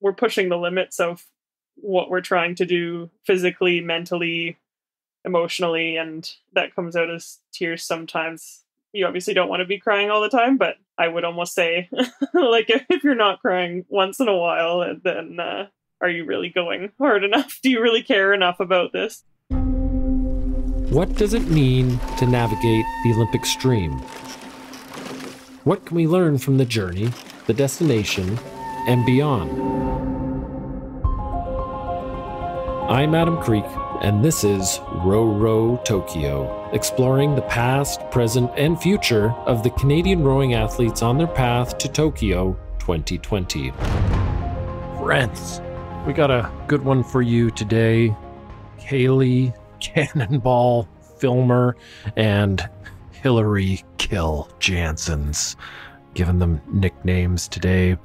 we're pushing the limits of what we're trying to do physically, mentally, emotionally, and that comes out as tears sometimes. You obviously don't want to be crying all the time, but I would almost say, like, if you're not crying once in a while, then uh, are you really going hard enough? Do you really care enough about this? What does it mean to navigate the Olympic stream? What can we learn from the journey, the destination, and beyond? I'm Adam Kreek, and this is Row Row Tokyo, exploring the past, present, and future of the Canadian rowing athletes on their path to Tokyo 2020. Friends, we got a good one for you today. Caileigh Cannonball Filmer and Hillary Kill Janssens given them nicknames today.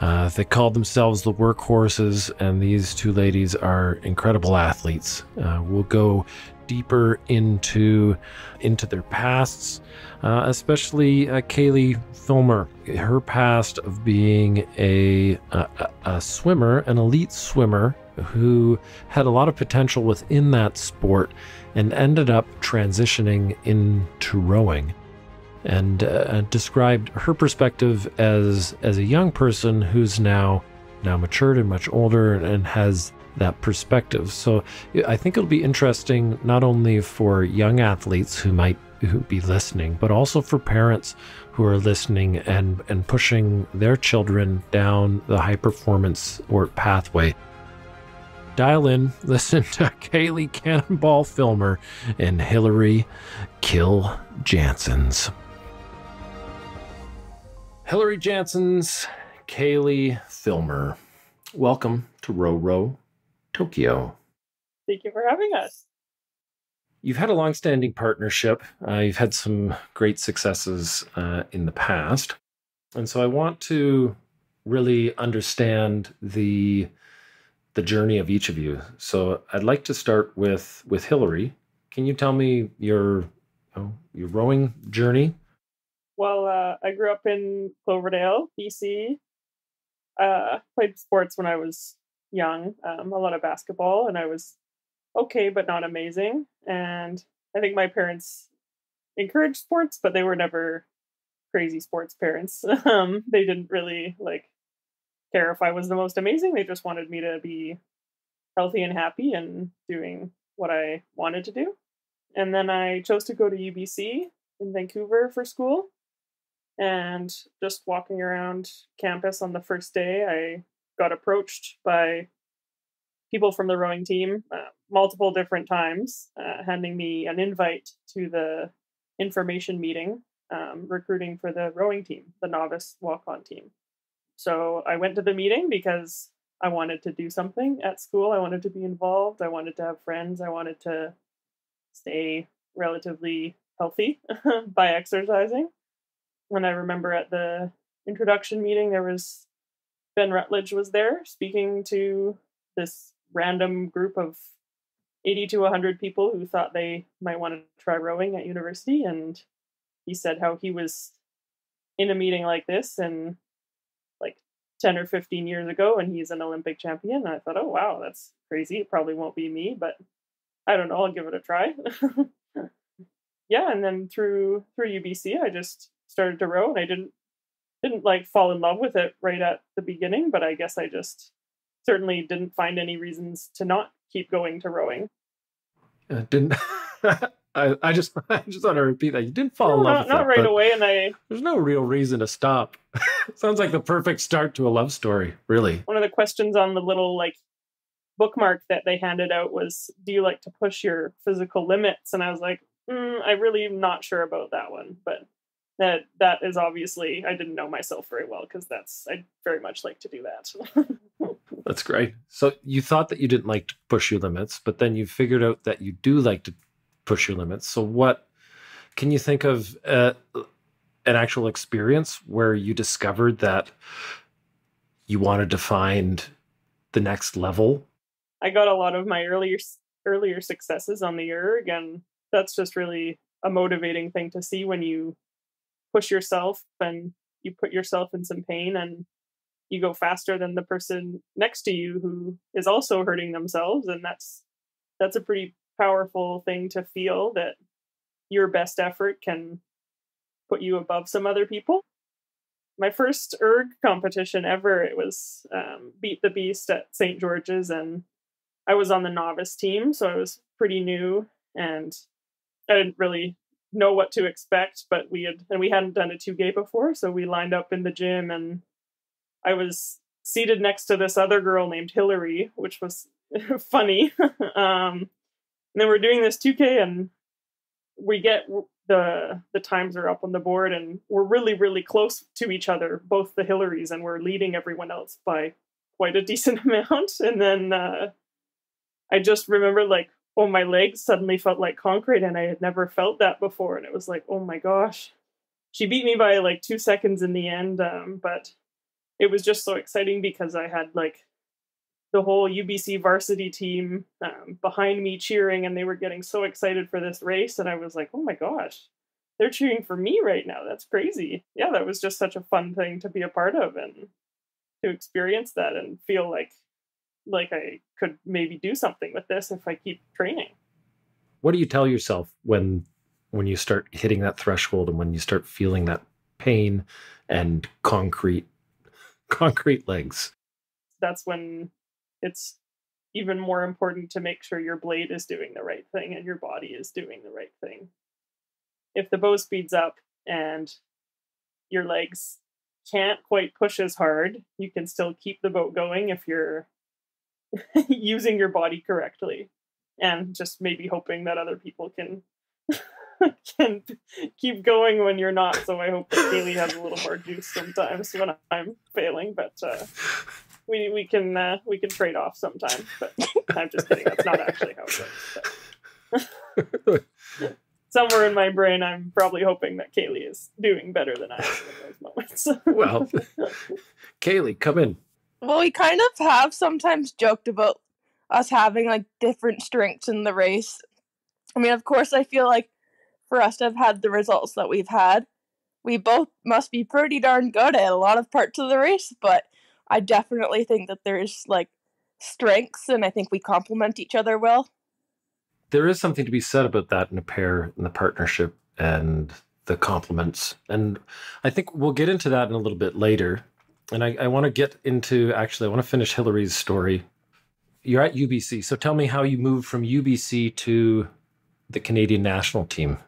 Uh, they called themselves the workhorses, and these two ladies are incredible athletes. Uh, we'll go deeper into into their pasts, uh, especially uh, Caileigh Filmer, her past of being a, a, a swimmer, an elite swimmer who had a lot of potential within that sport and ended up transitioning into rowing and uh, described her perspective as as a young person who's now now matured and much older and has that perspective. So I think it'll be interesting not only for young athletes who might who be listening, but also for parents who are listening and and pushing their children down the high performance sport pathway. Dial in, listen to Caileigh Cannonball Filmer and Hillary Kill Janssens. Hillary Janssens, Caileigh Filmer. Welcome to Row Row Tokyo. Thank you for having us. You've had a long-standing partnership. Uh, you've had some great successes uh, in the past, and so I want to really understand the the journey of each of you. So I'd like to start with with Hillary. Can you tell me your you know, your rowing journey? Well, uh, I grew up in Cloverdale, BC. Uh, played sports when I was young, um, a lot of basketball, and I was okay, but not amazing. And I think my parents encouraged sports, but they were never crazy sports parents. um, they didn't really like care if I was the most amazing. They just wanted me to be healthy and happy and doing what I wanted to do. And then I chose to go to UBC in Vancouver for school. And just walking around campus on the first day, I got approached by people from the rowing team uh, multiple different times, uh, handing me an invite to the information meeting um, recruiting for the rowing team, the novice walk on team. So I went to the meeting because I wanted to do something at school. I wanted to be involved. I wanted to have friends. I wanted to stay relatively healthy by exercising when I remember at the introduction meeting, there was Ben Rutledge was there speaking to this random group of 80 to 100 people who thought they might want to try rowing at university. And he said how he was in a meeting like this and like 10 or 15 years ago, and he's an Olympic champion. And I thought, oh, wow, that's crazy. It probably won't be me, but I don't know. I'll give it a try. yeah. And then through, through UBC, I just started to row and I didn't didn't like fall in love with it right at the beginning, but I guess I just certainly didn't find any reasons to not keep going to rowing. Uh, didn't I, I just I just want to repeat that you didn't fall no, in love not, with not it, right away, and I there's no real reason to stop. Sounds like the perfect start to a love story, really. One of the questions on the little like bookmark that they handed out was, "Do you like to push your physical limits?" And I was like, mm, "I really am not sure about that one," but that that is obviously I didn't know myself very well because that's I very much like to do that. that's great. So you thought that you didn't like to push your limits, but then you figured out that you do like to push your limits. So what can you think of uh, an actual experience where you discovered that you wanted to find the next level? I got a lot of my earlier earlier successes on the erg and that's just really a motivating thing to see when you push yourself and you put yourself in some pain and you go faster than the person next to you who is also hurting themselves and that's that's a pretty powerful thing to feel that your best effort can put you above some other people. My first erg competition ever it was um, beat the beast at st george's and i was on the novice team so i was pretty new and i didn't really know what to expect but we had and we hadn't done a 2K before so we lined up in the gym and i was seated next to this other girl named hillary which was funny. Um, and then we're doing this 2k and we get the the times are up on the board and we're really really close to each other both the hillarys and we're leading everyone else by quite a decent amount. And then uh, i just remember like oh my legs suddenly felt like concrete and i had never felt that before and it was like oh my gosh she beat me by like two seconds in the end um, but it was just so exciting because i had like the whole UBC varsity team um, behind me cheering, and they were getting so excited for this race. And I was like, oh my gosh, they're cheering for me right now. That's crazy. Yeah, that was just such a fun thing to be a part of and to experience that and feel like like I could maybe do something with this if I keep training. What do you tell yourself when when you start hitting that threshold and when you start feeling that pain and concrete concrete legs? That's when it's even more important to make sure your blade is doing the right thing and your body is doing the right thing. If the bow speeds up and your legs can't quite push as hard, you can still keep the boat going if you're using your body correctly and just maybe hoping that other people can can keep going when you're not. So I hope that Caileigh has a little more juice sometimes when I'm failing, but uh, we we can uh, we can trade off sometime. But I'm just kidding. That's not actually how it works. Somewhere in my brain, I'm probably hoping that Caileigh is doing better than I am in those moments. well, Caileigh, come in. Well, we kind of have sometimes joked about us having like different strengths in the race. I mean, of course, I feel like for us to have had the results that we've had, we both must be pretty darn good at a lot of parts of the race, but I definitely think that there's like strengths and I think we complement each other well. There is something to be said about that in a pair in the partnership and the compliments. And I think we'll get into that in a little bit later. And I, I want to get into actually, I want to finish Hillary's story. You're at UBC. So tell me how you moved from UBC to the Canadian national team.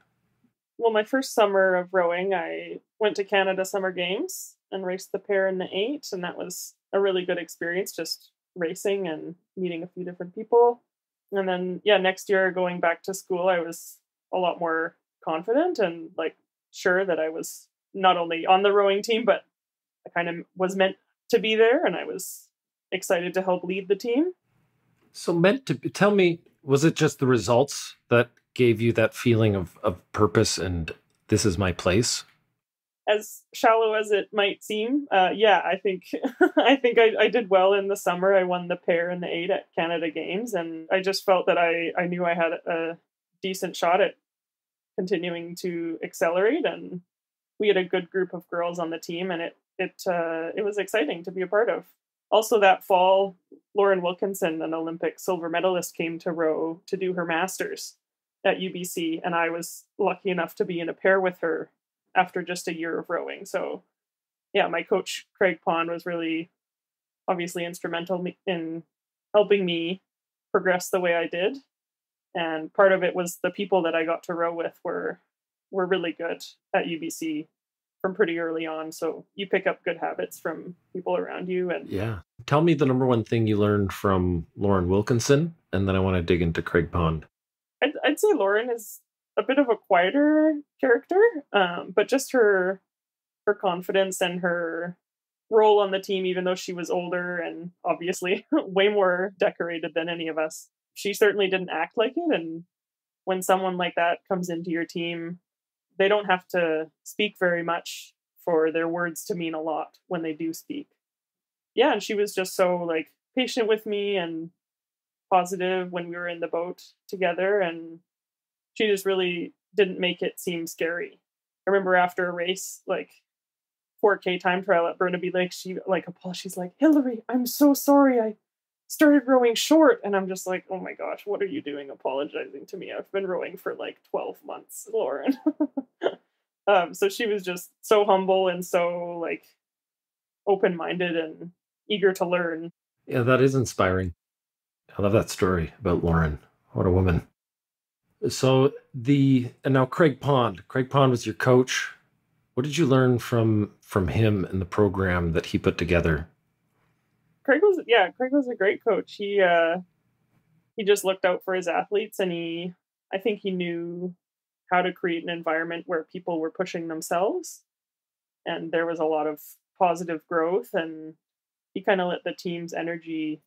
Well, my first summer of rowing, I went to Canada Summer Games and raced the pair in the eight, and that was a really good experience. Just racing and meeting a few different people, and then yeah, next year going back to school, I was a lot more confident and like sure that I was not only on the rowing team, but I kind of was meant to be there, and I was excited to help lead the team. So meant to tell me, was it just the results that gave you that feeling of, of purpose and this is my place? as shallow as it might seem, uh, yeah, I think I think I, I, did well in the summer. I won the pair and the eight at Canada Games, and I just felt that I I knew I had a decent shot at continuing to accelerate. And we had a good group of girls on the team, and it it uh, it was exciting to be a part of. Also, that fall, Lauren Wilkinson, an Olympic silver medalist, came to row to do her masters at UBC, and I was lucky enough to be in a pair with her after just a year of rowing. So, yeah, my coach Craig Pond was really obviously instrumental in helping me progress the way I did. And part of it was the people that I got to row with were were really good at UBC from pretty early on. So you pick up good habits from people around you. And yeah, tell me the number one thing you learned from Lauren Wilkinson, and then I want to dig into Craig Pond. I'd, I'd say Lauren is a bit of a quieter character, um, but just her her confidence and her role on the team, even though she was older and obviously way more decorated than any of us, she certainly didn't act like it. And when someone like that comes into your team, they don't have to speak very much for their words to mean a lot when they do speak. Yeah, and she was just so like patient with me and positive when we were in the boat together and she just really didn't make it seem scary. I remember after a race, like 4K time trial at Burnaby Lake, she like she's like, Hillary, I'm so sorry. I started rowing short. And I'm just like, oh my gosh, what are you doing apologizing to me? I've been rowing for like 12 months, Lauren. um, so she was just so humble and so like open minded and eager to learn. Yeah, that is inspiring. I love that story about Lauren. What a woman. So the and now Craig Pond. Craig Pond was your coach. What did you learn from from him and the program that he put together? Craig was yeah, Craig was a great coach. He uh he just looked out for his athletes and he I think he knew how to create an environment where people were pushing themselves. And there was a lot of positive growth and he kind of let the team's energy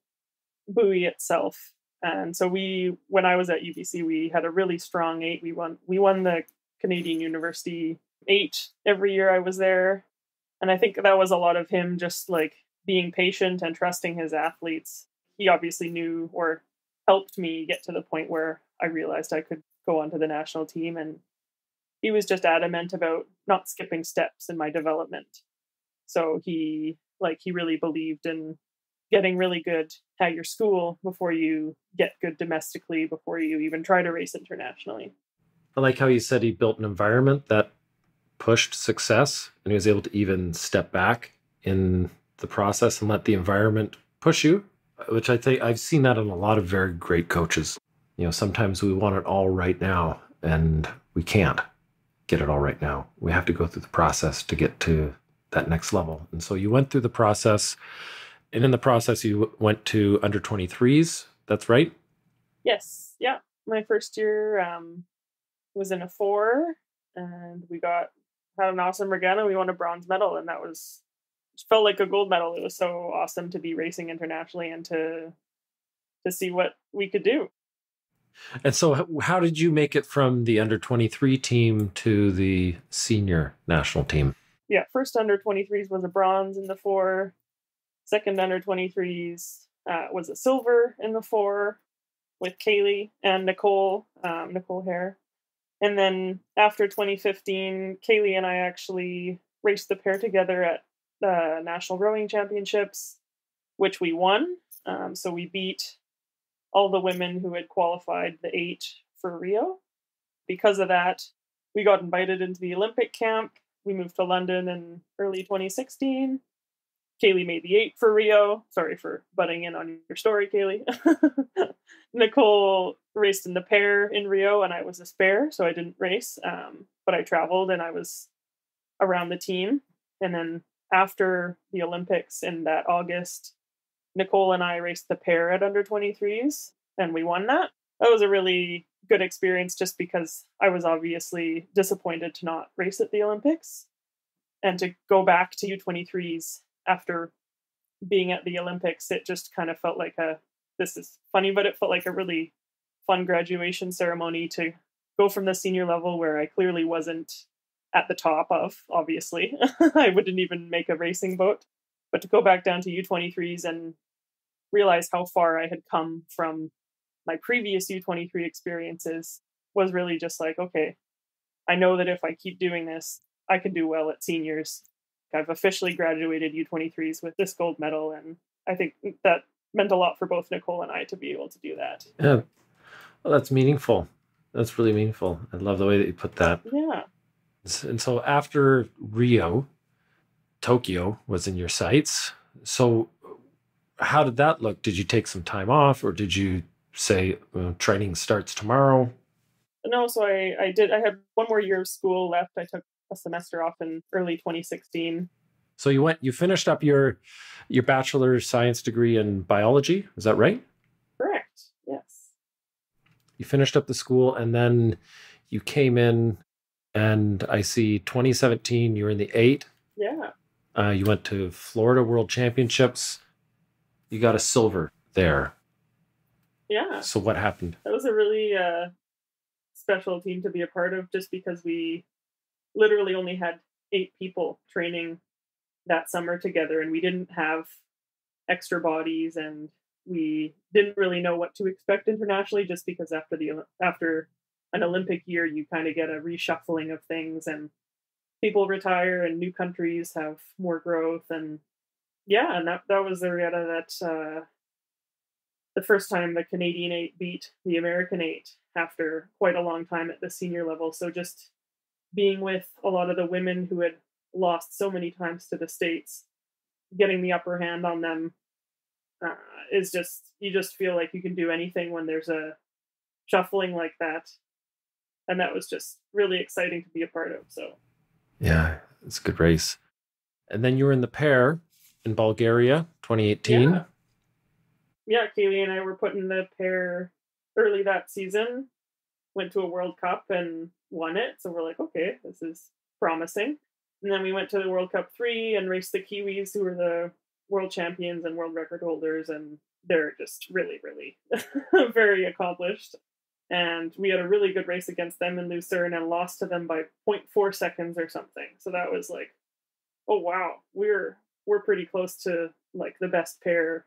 buoy itself. And so we when i was at ubc we had a really strong eight. We won we won the canadian university eight every year i was there. And i think that was a lot of him just like being patient and trusting his athletes he obviously knew or helped me get to the point where i realized i could go onto the national team and he was just adamant about not skipping steps in my development so he like he really believed in getting really good at your school before you get good domestically before you even try to race internationally. I like how you said he built an environment that pushed success and he was able to even step back in the process and let the environment push you, which I think I've seen that in a lot of very great coaches. You know, sometimes we want it all right now and we can't get it all right now. We have to go through the process to get to that next level. And so you went through the process and in the process, you went to under 23s. That's right? Yes. Yeah. My first year um, was in a four, and we got had an awesome regatta. We won a bronze medal, and that was felt like a gold medal. It was so awesome to be racing internationally and to to see what we could do. And so, how did you make it from the under 23 team to the senior national team? Yeah, first under 23s was a bronze in the four, Second under 23s uh, was a silver in the four with Caileigh and Nicole, um, Nicole Hare. And then after 2015, Caileigh and I actually raced the pair together at the National Rowing Championships, which we won. Um, so we beat all the women who had qualified the eight for Rio. Because of that, we got invited into the Olympic camp. We moved to London in early 2016. Caileigh made the eight for Rio. Sorry for butting in on your story, Caileigh. Nicole raced in the pair in Rio, and I was a spare, so I didn't race. Um, but I traveled and I was around the team. And then after the Olympics in that August, Nicole and I raced the pair at under 23s, and we won that. That was a really good experience just because I was obviously disappointed to not race at the Olympics and to go back to U23s after being at the Olympics, it just kind of felt like a this is funny, but it felt like a really fun graduation ceremony to go from the senior level where I clearly wasn't at the top of, obviously. I wouldn't even make a racing boat. But to go back down to U23s and realize how far I had come from my previous U23 experiences was really just like, okay, I know that if I keep doing this, I can do well at seniors I've officially graduated U23s with this gold medal, and I think that meant a lot for both Nicole and I to be able to do that. Yeah, well, that's meaningful. That's really meaningful. I love the way that you put that. Yeah. And so after Rio, Tokyo was in your sights. So how did that look? Did you take some time off, or did you say well, training starts tomorrow? No, so I, I did. I had one more year of school left. I took a semester off in early 2016. So you went, you finished up your your bachelor's science degree in biology. Is that right? Correct. Yes. You finished up the school, and then you came in, and I see 2017. You were in the eight. Yeah. Uh, you went to Florida World Championships. You got a silver there. Yeah. So what happened? That was a really uh, special team to be a part of, just because we literally only had eight people training that summer together and we didn't have extra bodies and we didn't really know what to expect internationally just because after the after an olympic year you kind of get a reshuffling of things and people retire and new countries have more growth and yeah, and that that was the regatta that uh, the first time the Canadian eight beat the American eight after quite a long time at the senior level. So just being with a lot of the women who had lost so many times to the states, getting the upper hand on them uh, is just you just feel like you can do anything when there's a shuffling like that, and that was just really exciting to be a part of. So yeah, it's a good race. And then you were in the pair in Bulgaria, 2018. Yeah, yeah Caileigh and I were put in the pair early that season. Went to a World Cup and won it. So we're like, okay, this is promising. And then we went to the World Cup three and raced the Kiwis, who were the world champions and world record holders, and they're just really, really very accomplished. And we had a really good race against them in Lucerne and lost to them by 0.4 seconds or something. So that was like, oh wow, we're we're pretty close to like the best pair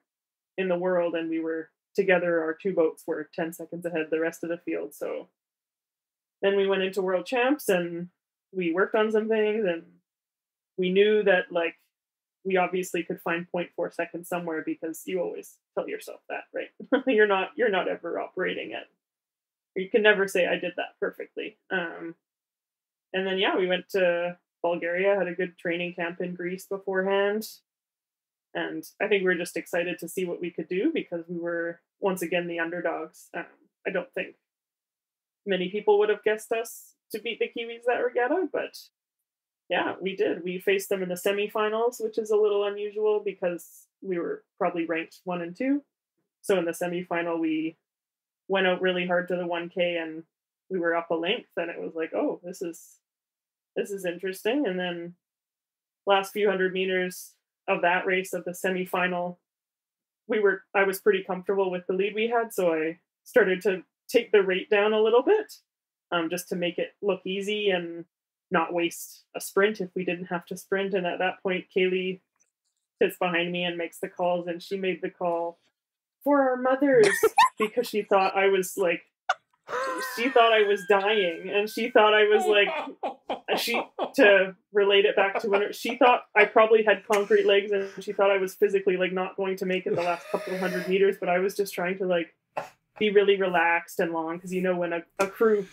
in the world, and we were together. Our two boats were 10 seconds ahead the rest of the field. So then we went into world champs and we worked on some things and we knew that like we obviously could find 0.4 seconds somewhere because you always tell yourself that right you're not you're not ever operating at you can never say i did that perfectly um and then yeah we went to bulgaria had a good training camp in greece beforehand and i think we are just excited to see what we could do because we were once again the underdogs um, i don't think many people would have guessed us to beat the kiwis that regatta but yeah, we did. We faced them in the semifinals, which is a little unusual because we were probably ranked one and two. So in the semifinal, we went out really hard to the 1K and we were up a length, and it was like, oh, this is this is interesting. And then last few hundred meters of that race of the semifinal, we were I was pretty comfortable with the lead we had, so I started to take the rate down a little bit, um, just to make it look easy and not waste a sprint if we didn't have to sprint. And at that point, Caileigh sits behind me and makes the calls, and she made the call for our mothers because she thought I was like, she thought I was dying, and she thought I was like, she to relate it back to when she thought I probably had concrete legs, and she thought I was physically like not going to make it the last couple of hundred meters, but I was just trying to like be really relaxed and long because you know when a, a crew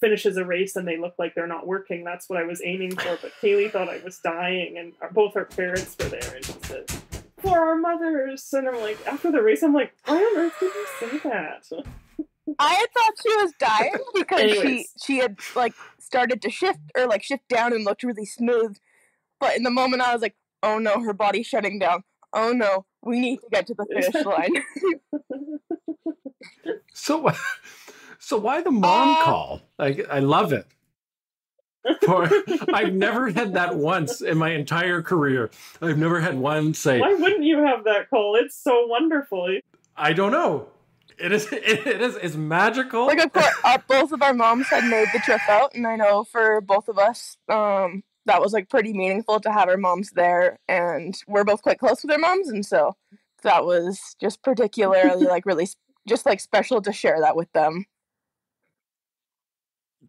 finishes a race and they look like they're not working. That's what I was aiming for. But Caileigh thought I was dying, and both our parents were there, and she said, "For our mothers." And I'm like, after the race, I'm like, why on earth did you say that? I had thought she was dying because Anyways. she she had like started to shift or like shift down and looked really smooth. But in the moment, I was like, "Oh no, her body's shutting down. Oh no, we need to get to the finish line." so so why the mom uh, call? I I love it. For I've never had that once in my entire career. I've never had one say. Why wouldn't you have that call? It's so wonderful. I don't know. It is. It is. It's magical. Like of course, uh, both of our moms had made the trip out, and I know for both of us, um, that was like pretty meaningful to have our moms there, and we're both quite close with our moms, and so that was just particularly like really just like special to share that with them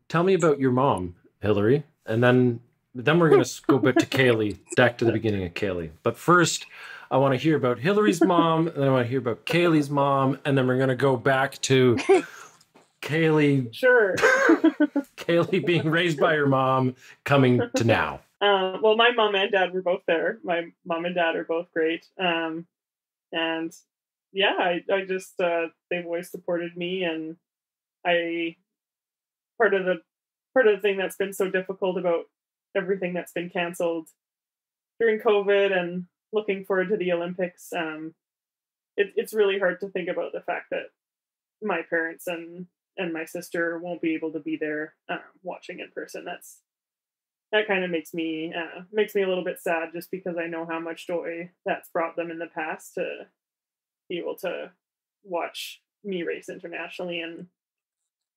tell me about your mom, Hillary, and then then we're gonna go back to Caileigh, back to the beginning of Caileigh. But first, I want to hear about Hillary's mom, and then I want to hear about Caileigh's mom, and then we're gonna go back to Caileigh. Sure. Caileigh being raised by her mom, coming to now. Uh, well, my mom and dad were both there. My mom and dad are both great. Um, and yeah, I, I just uh, they've always supported me, and I part of the part of the thing that's been so difficult about everything that's been canceled during COVID and looking forward to the Olympics. Um, it, it's really hard to think about the fact that my parents and and my sister won't be able to be there um, watching in person. That's that kind of makes me uh, makes me a little bit sad, just because I know how much joy that's brought them in the past to be able to watch me race internationally and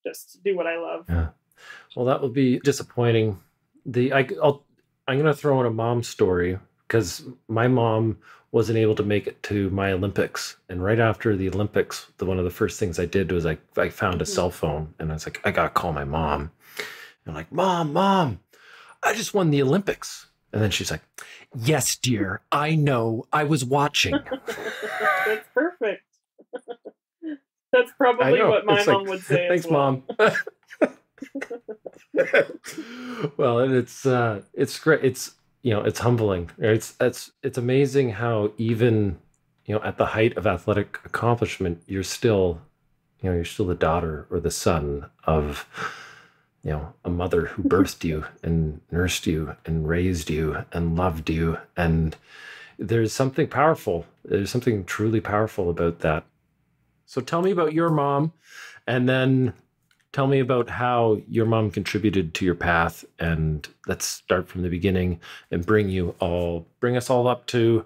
just do what I love. Yeah. Well, that will be disappointing. The I, I'll I'm gonna throw in a mom story because my mom wasn't able to make it to my Olympics, and right after the Olympics, the one of the first things I did was I I found a mm-hmm. cell phone, and I was like, I gotta call my mom. And I'm like, Mom, Mom, I just won the Olympics. And then she's like, Yes, dear, I know. I was watching. That's perfect. That's probably what my It's mom like, would say. Thanks, well. mom. well, and it's uh it's great. It's you know, it's humbling. It's it's it's amazing how even you know, at the height of athletic accomplishment, you're still you know, you're still the daughter or the son of you know, a mother who birthed you and nursed you and raised you and loved you and there's something powerful. There's something truly powerful about that. So tell me about your mom and then tell me about how your mom contributed to your path and let's start from the beginning and bring you all bring us all up to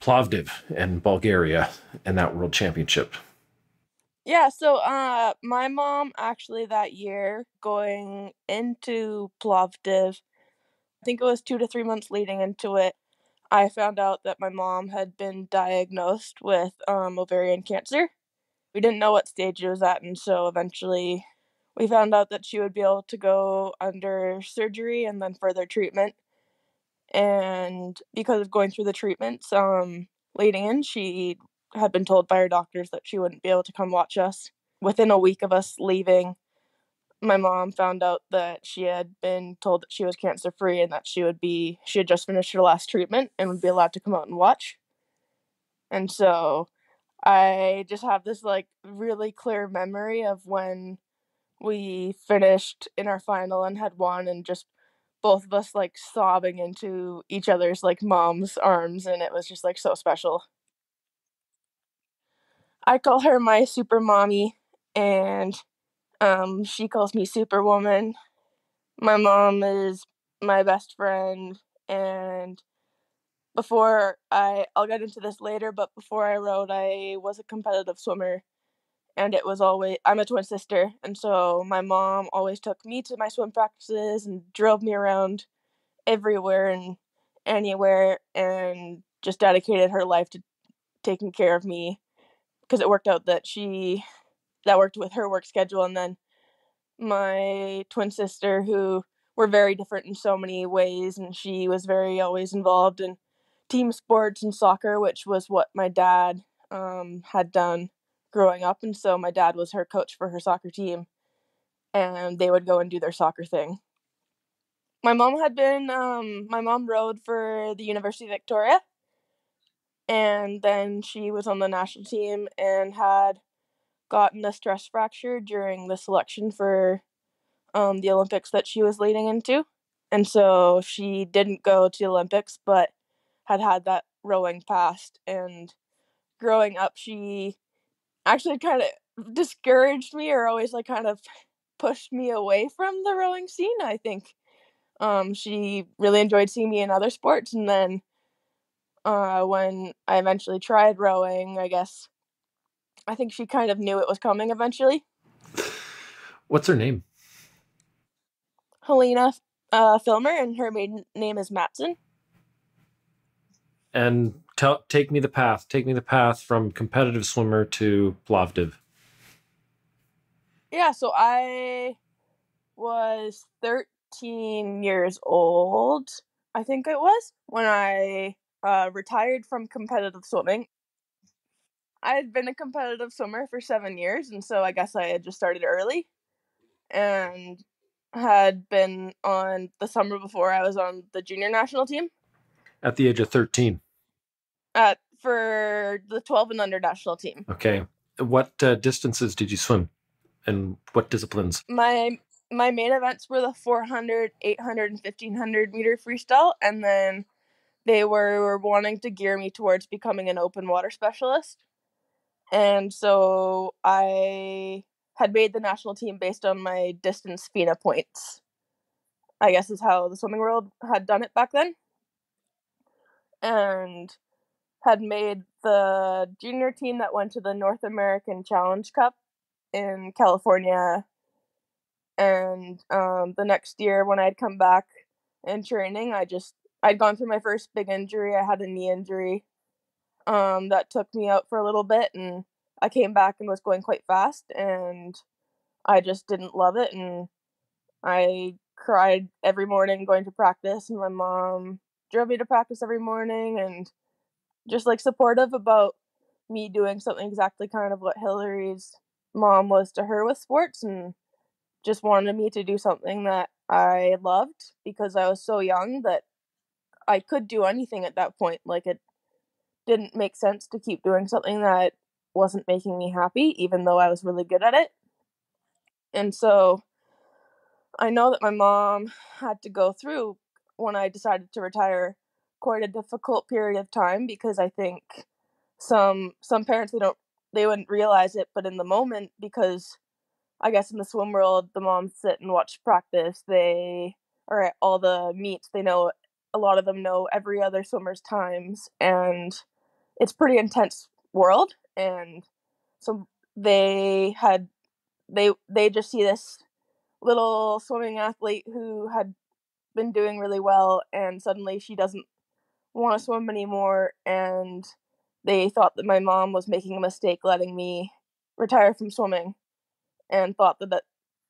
Plovdiv and Bulgaria and that world championship. Yeah, so uh my mom actually that year going into Plovdiv, I think it was 2 to 3 months leading into it, I found out that my mom had been diagnosed with um ovarian cancer. We didn't know what stage it was at and so eventually we found out that she would be able to go under surgery and then further treatment. And because of going through the treatments um leading in, she had been told by her doctors that she wouldn't be able to come watch us. Within a week of us leaving, my mom found out that she had been told that she was cancer free and that she would be she had just finished her last treatment and would be allowed to come out and watch. And so I just have this like really clear memory of when we finished in our final and had won and just both of us like sobbing into each other's like mom's arms and it was just like so special. I call her my super mommy and um she calls me superwoman. My mom is my best friend and before I I'll get into this later, but before I rode I was a competitive swimmer and it was always I'm a twin sister and so my mom always took me to my swim practices and drove me around everywhere and anywhere and just dedicated her life to taking care of me because it worked out that she that worked with her work schedule and then my twin sister who were very different in so many ways and she was very always involved in team sports and soccer which was what my dad um, had done growing up and so my dad was her coach for her soccer team and they would go and do their soccer thing. My mom had been um, my mom rode for the university of victoria and then she was on the national team and had gotten a stress fracture during the selection for um, the olympics that she was leading into and so she didn't go to the olympics but had had that rowing past and growing up she actually kind of discouraged me or always like kind of pushed me away from the rowing scene i think. Um, she really enjoyed seeing me in other sports and then uh, when i eventually tried rowing i guess i think she kind of knew it was coming eventually. What's her name? helena uh, filmer and her maiden name is matson And tell take me the path. Take me the path from competitive swimmer to Plovdiv. Yeah, so I was 13 years old, I think it was, when I uh, retired from competitive swimming. I had been a competitive swimmer for seven years, and so I guess I had just started early and had been on the summer before I was on the junior national team At the age of 13. at for the 12 and under national team. Okay. What uh, distances did you swim? And what disciplines? my my main events were the 400 800 and 1500 meter freestyle and then they were wanting to gear me towards becoming an open water specialist and so i had made the national team based on my distance FINA points i guess is how the swimming world had done it back then and had made the junior team that went to the north american challenge cup in california and um, the next year when I'd come back in training, I just I'd gone through my first big injury. I had a knee injury um, that took me out for a little bit, and I came back and was going quite fast, and I just didn't love it, and I cried every morning going to practice and my mom drove me to practice every morning and just like supportive about me doing something exactly kind of what Hillary's mom was to her with sports and just wanted me to do something that I loved because I was so young that I could do anything at that point. Like it didn't make sense to keep doing something that wasn't making me happy, even though I was really good at it. And so I know that my mom had to go through when I decided to retire quite a difficult period of time because I think some some parents they don't they wouldn't realize it, but in the moment because I guess in the swim world the moms sit and watch practice, they or at all the meets, they know a lot of them know every other swimmer's times and it's pretty intense world and so they had they they just see this little swimming athlete who had been doing really well and suddenly she doesn't want to swim anymore and they thought that my mom was making a mistake letting me retire from swimming and thought that, that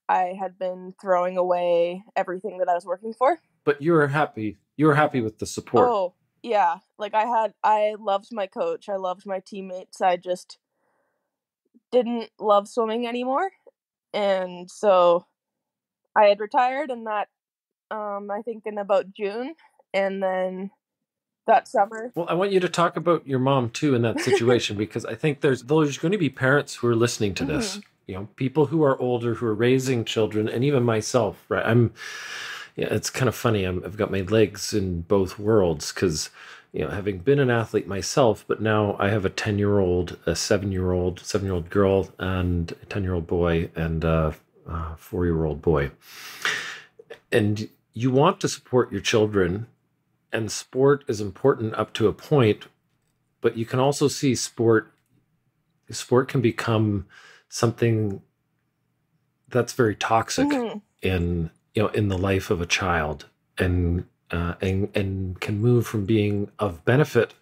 I had been throwing away everything that I was working for. But you were happy. You were happy with the support. Oh, yeah. Like I had I loved my coach. I loved my teammates. I just didn't love swimming anymore. And so I had retired and that um I think in about June and then that summer. Well, I want you to talk about your mom too in that situation because I think there's there's going to be parents who are listening to this. Mm-hmm. You know, people who are older who are raising children, and even myself. Right, I'm. Yeah, it's kind of funny. I'm, I've got my legs in both worlds because you know, having been an athlete myself, but now I have a 10 year old, a seven year old, seven year old girl, and a 10 year old boy, and a four year old boy. And you want to support your children and sport is important up to a point but you can also see sport sport can become something that's very toxic mm-hmm. in you know in the life of a child and uh, and and can move from being of benefit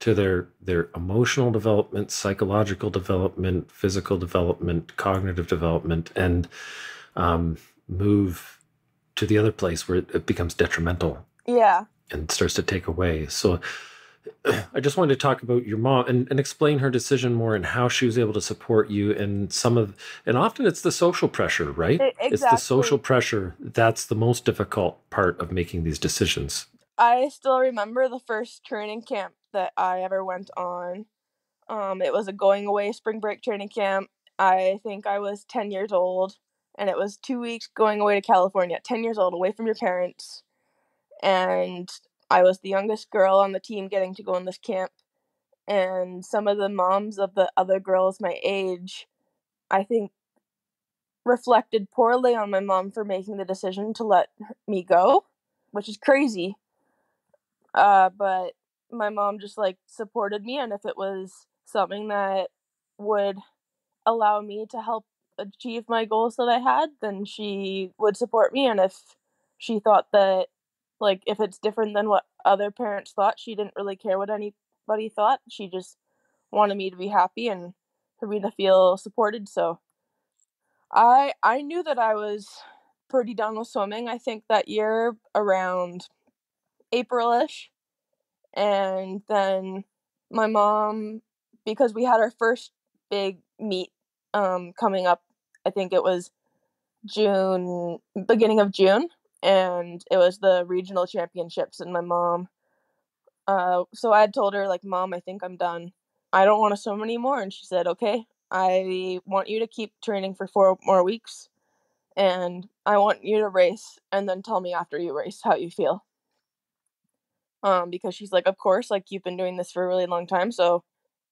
to their their emotional development, psychological development, physical development, cognitive development, and um, move to the other place where it, it becomes detrimental. Yeah, and starts to take away. So I just wanted to talk about your mom and, and explain her decision more and how she was able to support you and some of and often it's the social pressure, right? Exactly. It's the social pressure that's the most difficult part of making these decisions. I still remember the first training camp that I ever went on. Um, it was a going away spring break training camp. I think I was 10 years old and it was two weeks going away to California. 10 years old, away from your parents and I was the youngest girl on the team getting to go in this camp. And some of the moms of the other girls my age, I think, reflected poorly on my mom for making the decision to let me go, which is crazy. Uh, but my mom just like supported me, and if it was something that would allow me to help achieve my goals that I had, then she would support me. And if she thought that like if it's different than what other parents thought she didn't really care what anybody thought she just wanted me to be happy and for me to feel supported so i i knew that i was pretty done with swimming i think that year around aprilish and then my mom because we had our first big meet um coming up i think it was june beginning of june and it was the regional championships and my mom uh so i had told her like mom i think i'm done. I don't want to swim anymore and she said okay i want you to keep training for four more weeks and i want you to race and then tell me after you race how you feel. Um because she's like of course like you've been doing this for a really long time so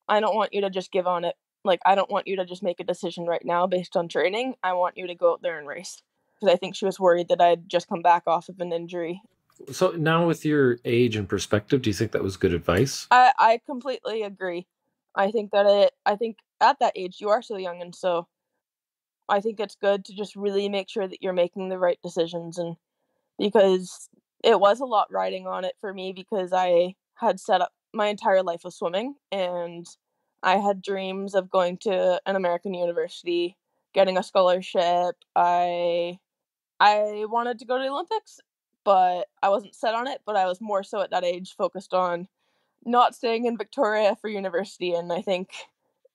i don't want you to just give on it like i don't want you to just make a decision right now based on training i want you to go out there and race because I think she was worried that I'd just come back off of an injury. So now, with your age and perspective, do you think that was good advice? I I completely agree. I think that it. I think at that age you are so young, and so I think it's good to just really make sure that you're making the right decisions, and because it was a lot riding on it for me because I had set up my entire life with swimming, and I had dreams of going to an American university, getting a scholarship. I I wanted to go to the Olympics, but I wasn't set on it. But I was more so at that age focused on not staying in Victoria for university. And I think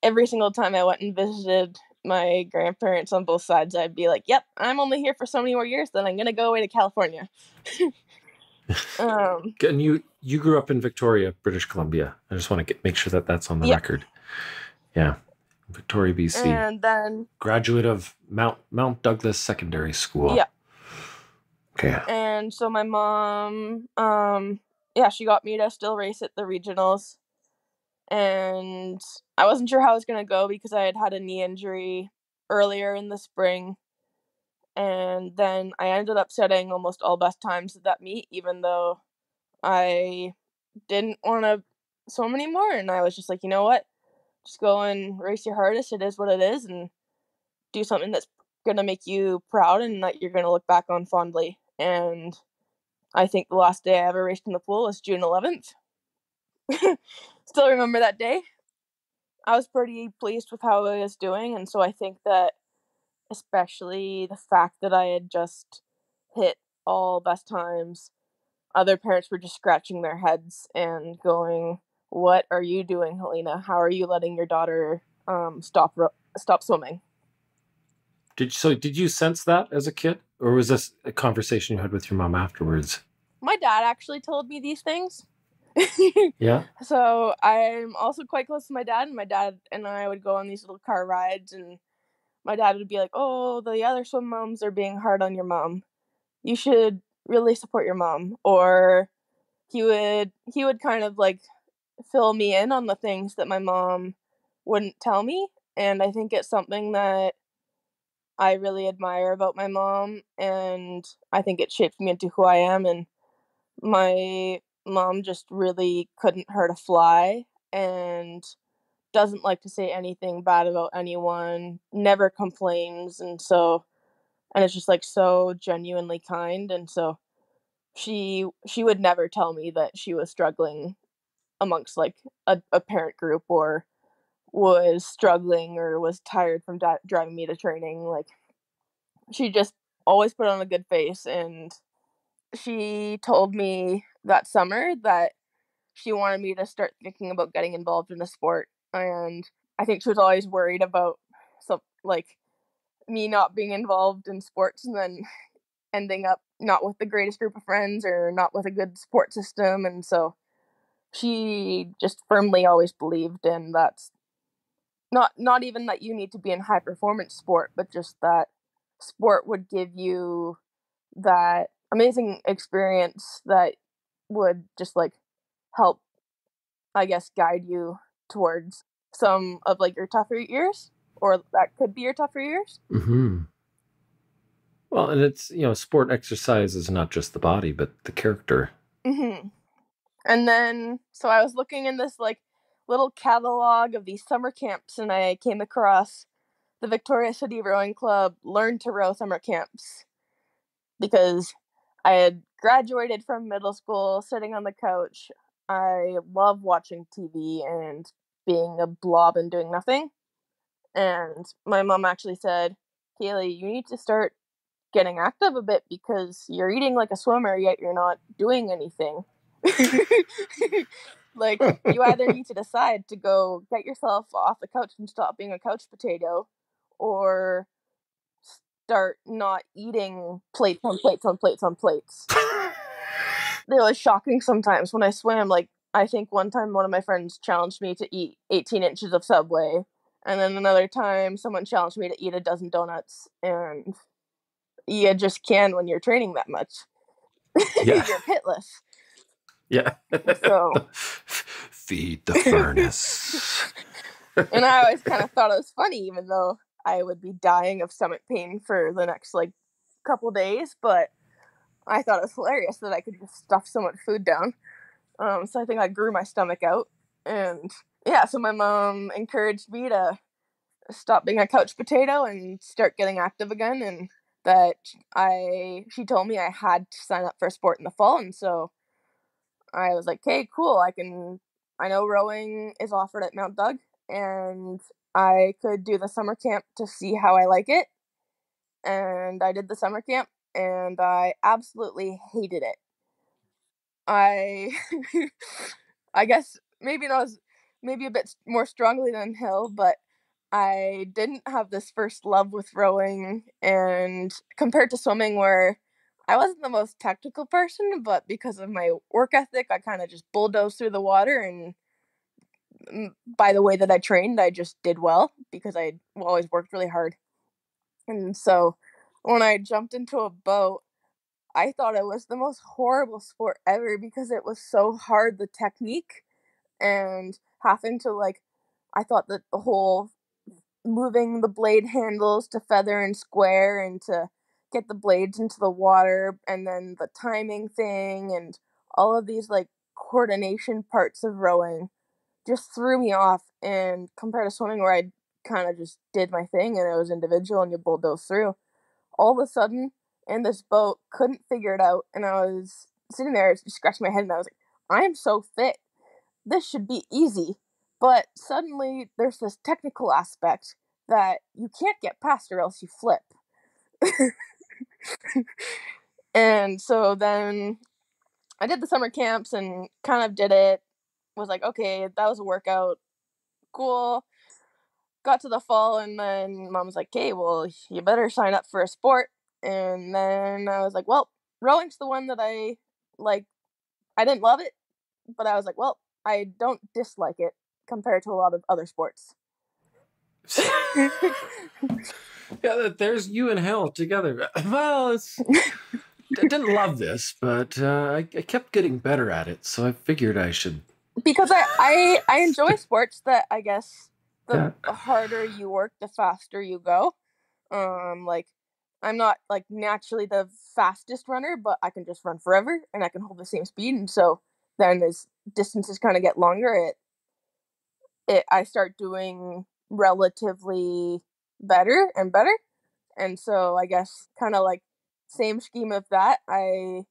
every single time I went and visited my grandparents on both sides, I'd be like, "Yep, I'm only here for so many more years. Then I'm gonna go away to California." um, and you you grew up in Victoria, British Columbia. I just want to get, make sure that that's on the record. Yeah, Victoria, BC. And then graduate of Mount Mount Douglas Secondary School. Yeah. Okay. And so my mom, um, yeah, she got me to still race at the regionals and I wasn't sure how it was going to go because I had had a knee injury earlier in the spring. And then I ended up setting almost all best times at that meet, even though I didn't want to swim anymore. And I was just like, you know what? Just go and race your hardest. It is what it is. And do something that's going to make you proud and that you're going to look back on fondly. And I think the last day I ever raced in the pool was June 11th. Still remember that day. I was pretty pleased with how I was doing, and so I think that especially the fact that I had just hit all best times, other parents were just scratching their heads and going, "What are you doing, Helena? How are you letting your daughter um, stop stop swimming?" Did so? Did you sense that as a kid, or was this a conversation you had with your mom afterwards? My dad actually told me these things. yeah. So I'm also quite close to my dad, and my dad and I would go on these little car rides, and my dad would be like, "Oh, the other swim moms are being hard on your mom. You should really support your mom." Or he would he would kind of like fill me in on the things that my mom wouldn't tell me, and I think it's something that I really admire about my mom, and I think it shaped me into who I am. And my mom just really couldn't hurt a fly and doesn't like to say anything bad about anyone, never complains and so and it's just like so genuinely kind and so she she would never tell me that she was struggling amongst like a, a parent group or was struggling or was tired from di- driving me to training like she just always put on a good face and she told me that summer that she wanted me to start thinking about getting involved in the sport and i think she was always worried about some like me not being involved in sports and then ending up not with the greatest group of friends or not with a good support system and so she just firmly always believed in that's not not even that you need to be in high performance sport but just that sport would give you that amazing experience that would just like help i guess guide you towards some of like your tougher years or that could be your tougher years mm-hmm. well and it's you know sport exercise is not just the body but the character mm-hmm. And then so i was looking in this like little catalog of these summer camps and i came across the victoria city rowing club learn to row summer camps because I had graduated from middle school, sitting on the couch. I love watching TV and being a blob and doing nothing. And my mom actually said, Caileigh, you need to start getting active a bit because you're eating like a swimmer, yet you're not doing anything. like, you either need to decide to go get yourself off the couch and stop being a couch potato, or start not eating plates on plates on plates on plates. it was shocking sometimes when I swam. Like I think one time one of my friends challenged me to eat 18 inches of Subway, and then another time someone challenged me to eat a dozen donuts, and you just can when you're training that much. Yeah. you're pitless. Yeah. So feed the furnace. and I always kind of thought it was funny, even though I would be dying of stomach pain for the next like couple days, but I thought it was hilarious that I could just stuff so much food down. Um, so I think I grew my stomach out, and yeah, so my mom encouraged me to stop being a couch potato and start getting active again, and that I she told me I had to sign up for a sport in the fall, and so I was like, "Okay, cool. I can. I know rowing is offered at Mount Doug, and I could do the summer camp to see how I like it. And I did the summer camp and I absolutely hated it. I I guess maybe not as maybe a bit more strongly than Hill, but I didn't have this first love with rowing and compared to swimming where I wasn't the most technical person, but because of my work ethic, I kind of just bulldozed through the water and mm, by the way that I trained, I just did well because I always worked really hard. And so when I jumped into a boat, I thought it was the most horrible sport ever because it was so hard the technique and having to like I thought that the whole moving the blade handles to feather and square and to get the blades into the water and then the timing thing and all of these like coordination parts of rowing just threw me off and compared to swimming where I kind of just did my thing and it was individual and you bulldoze through all of a sudden in this boat couldn't figure it out and I was sitting there scratching my head and I was like I am so fit. This should be easy. But suddenly there's this technical aspect that you can't get past or else you flip and so then I did the summer camps and kind of did it. Was like, okay, that was a workout. Cool. Got to the fall and then mom was like, okay, well, you better sign up for a sport. And then I was like, well, rowing's the one that I like. I didn't love it, but I was like, well, I don't dislike it compared to a lot of other sports. yeah, there's you and Hill together. Well, I didn't love this, but uh, I, I, kept getting better at it, so I figured I should. Because I I, I enjoy sports that I guess the yeah. harder you work, the faster you go. Um, like I'm not like naturally the fastest runner, but I can just run forever and I can hold the same speed, and so then as distances kind of get longer, it it I start doing relatively better and better. And so I guess kind of like same scheme of that. I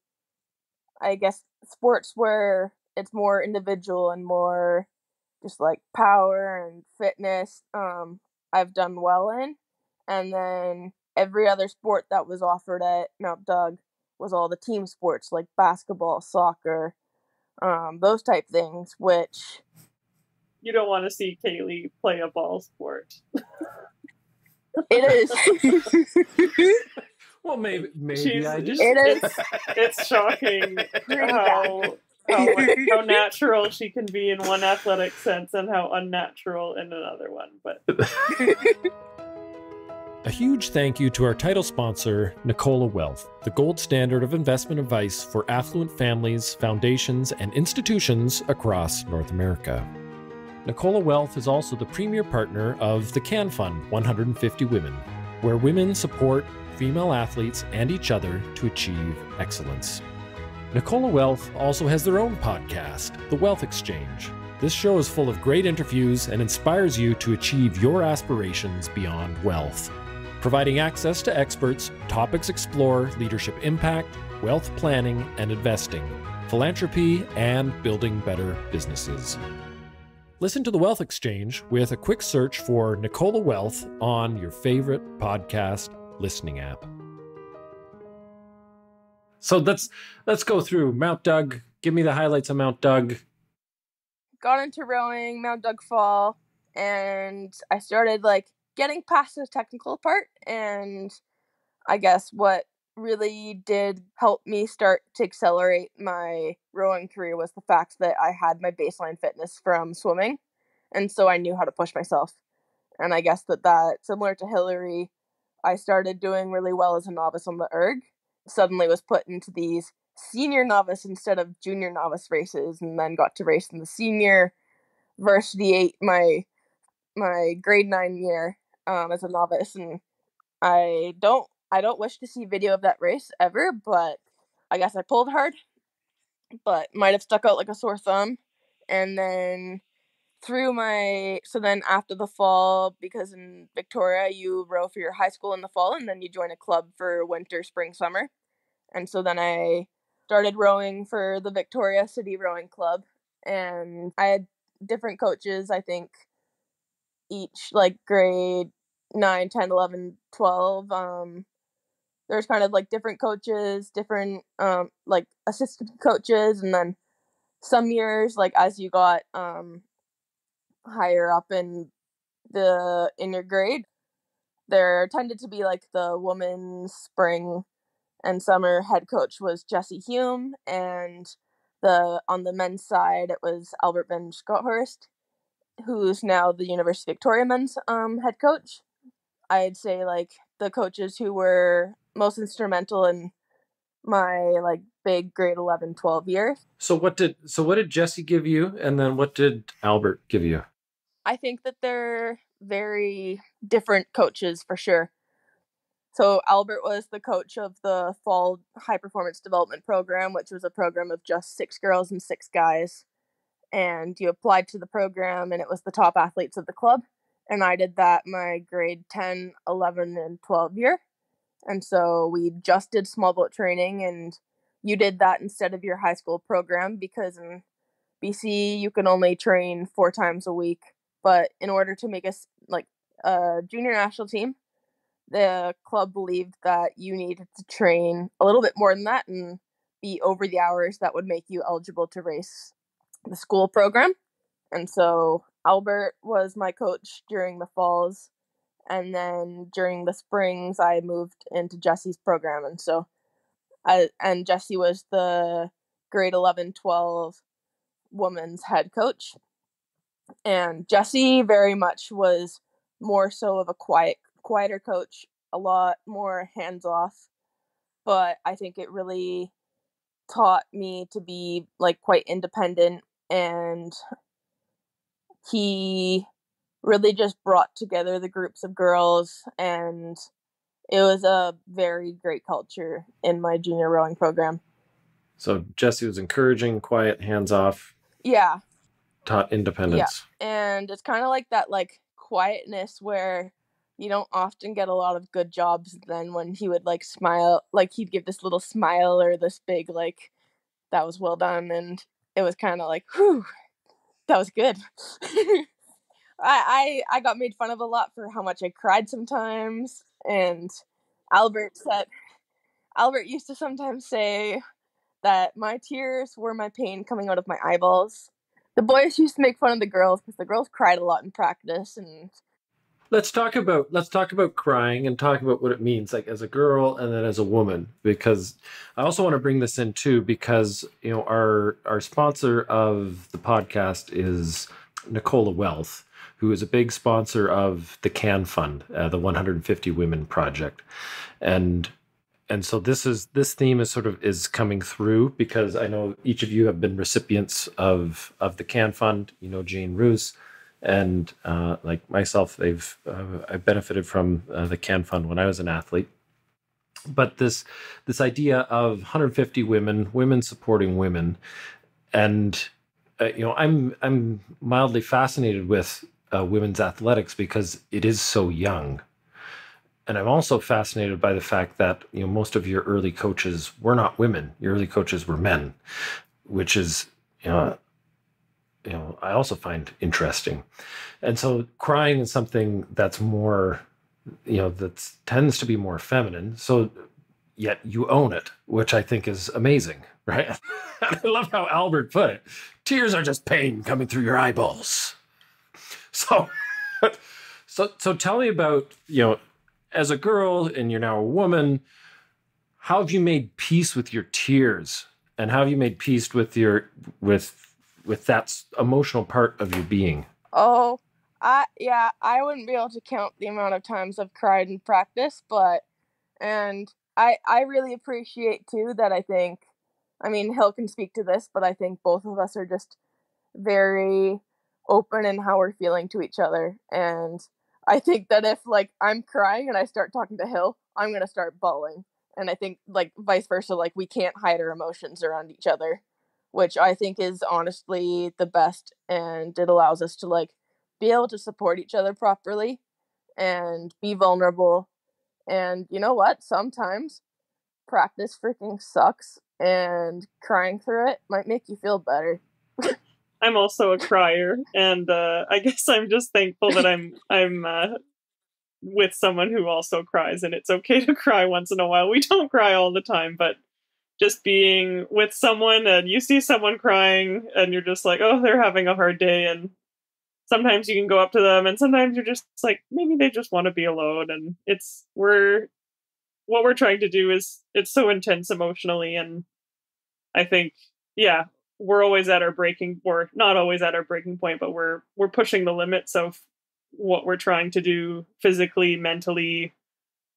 I guess sports where it's more individual and more just like power and fitness um I've done well in. And then every other sport that was offered at Mount Doug was all the team sports like basketball, soccer, um, those type things, which you don't want to see Caileigh play a ball sport. it is. well, maybe maybe She's, I just. It is. It's, it's shocking how how, how natural she can be in one athletic sense and how unnatural in another one. But. A huge thank you to our title sponsor, Nicola Wealth, the gold standard of investment advice for affluent families, foundations, and institutions across North America. Nicola Wealth is also the premier partner of the Can Fund 150 Women, where women support female athletes and each other to achieve excellence. Nicola Wealth also has their own podcast, The Wealth Exchange. This show is full of great interviews and inspires you to achieve your aspirations beyond wealth. Providing access to experts, topics explore leadership impact, wealth planning and investing, philanthropy, and building better businesses. Listen to the Wealth Exchange with a quick search for Nicola Wealth on your favorite podcast listening app. So let's let's go through Mount Doug. Give me the highlights of Mount Doug. Got into rowing Mount Doug Fall, and I started like getting past the technical part. And I guess what really did help me start to accelerate my rowing career was the fact that I had my baseline fitness from swimming. And so I knew how to push myself. And I guess that that, similar to Hillary, I started doing really well as a novice on the erg. Suddenly was put into these senior novice instead of junior novice races, and then got to race in the senior varsity eight my my grade nine year um, as a novice, and I don't I don't wish to see video of that race ever, but I guess I pulled hard, but might have stuck out like a sore thumb. And then through my so then after the fall, because in Victoria you row for your high school in the fall, and then you join a club for winter, spring, summer. And so then I started rowing for the Victoria City Rowing Club, and I had different coaches. I think each like grade 9 10 11 12 um there's kind of like different coaches, different um like assistant coaches, and then some years like as you got um higher up in the in your grade, there tended to be like the women's spring and summer head coach was Jesse Hume, and the on the men's side it was Albert Ben Schotthorst, who's now the University of Victoria men's um, head coach. I'd say like the coaches who were most instrumental in my like big grade 11 12 years So what did so what did Jesse give you, and then what did Albert give you? I think that they're very different coaches for sure. So Albert was the coach of the fall high performance development program, which was a program of just six girls and six guys. And you applied to the program and it was the top athletes of the club. And I did that my grade 10, 11, and 12 year. And so we just did small boat training and you did that instead of your high school program because in BC you can only train four times a week. But in order to make us like a junior national team the club believed that you needed to train a little bit more than that and be over the hours that would make you eligible to race the school program. And so albert was my coach during the falls and then during the springs i moved into jesse's program and so I, and jesse was the grade 11 12 women's head coach and Jesse very much was more so of a quiet quieter coach, a lot more hands off. But I think it really taught me to be like quite independent and he really just brought together the groups of girls and it was a very great culture in my junior rowing program. So Jesse was encouraging, quiet, hands off, Yeah, taught independence. Yeah. and it's kind of like that like quietness where you don't often get a lot of good jobs then when he would like smile like he'd give this little smile or this big like that was well done and it was kind of like whew that was good I, I i got made fun of a lot for how much i cried sometimes and albert said albert used to sometimes say that my tears were my pain coming out of my eyeballs. The boys used to make fun of the girls because the girls cried a lot in practice and Let's talk about let's talk about crying and talk about what it means like as a girl and then as a woman because I also want to bring this in too because you know our our sponsor of the podcast is Nicola Wealth who is a big sponsor of the Can Fund, uh, the 150 Women Project, and and so this is this theme is sort of is coming through because I know each of you have been recipients of of the Can Fund. You know Jane Roos, and uh, like myself, they've uh, I benefited from uh, the Can Fund when I was an athlete. But this this idea of 150 women, women supporting women, and uh, you know I'm I'm mildly fascinated with uh, women's athletics because it is so young and I'm also fascinated by the fact that you know most of your early coaches were not women. Your early coaches were men, which is you know you know I also find interesting. And so crying is something that's more you know that tends to be more feminine. So yet you own it, which I think is amazing, right? I love how Albert put it. Tears are just pain coming through your eyeballs. So so so tell me about, you know, as a girl and you're now a woman, how have you made peace with your tears? And how have you made peace with your with with that emotional part of your being? Oh, I yeah, I wouldn't be able to count the amount of times I've cried in practice, but and I I really appreciate too that I think I mean Hill can speak to this, but I think both of us are just very open in how we're feeling to each other. And I think that if like I'm crying and I start talking to Hill, I'm gonna start bawling. And I think like vice versa, like we can't hide our emotions around each other, which I think is honestly the best and it allows us to like be able to support each other properly and be vulnerable. And you know what? Sometimes practice freaking sucks and crying through it might make you feel better. I'm also a crier, and uh, I guess I'm just thankful that I'm I'm uh, with someone who also cries and it's okay to cry once in a while. We don't cry all the time, but just being with someone and you see someone crying and you're just like, oh, they're having a hard day. And sometimes you can go up to them and sometimes you're just like, maybe they just want to be alone. And it's, we're, what we're trying to do is, it's so intense emotionally. And I think, yeah, we're always at our breaking, or not always at our breaking point, but we're, we're pushing the limits of what we're trying to do physically, mentally,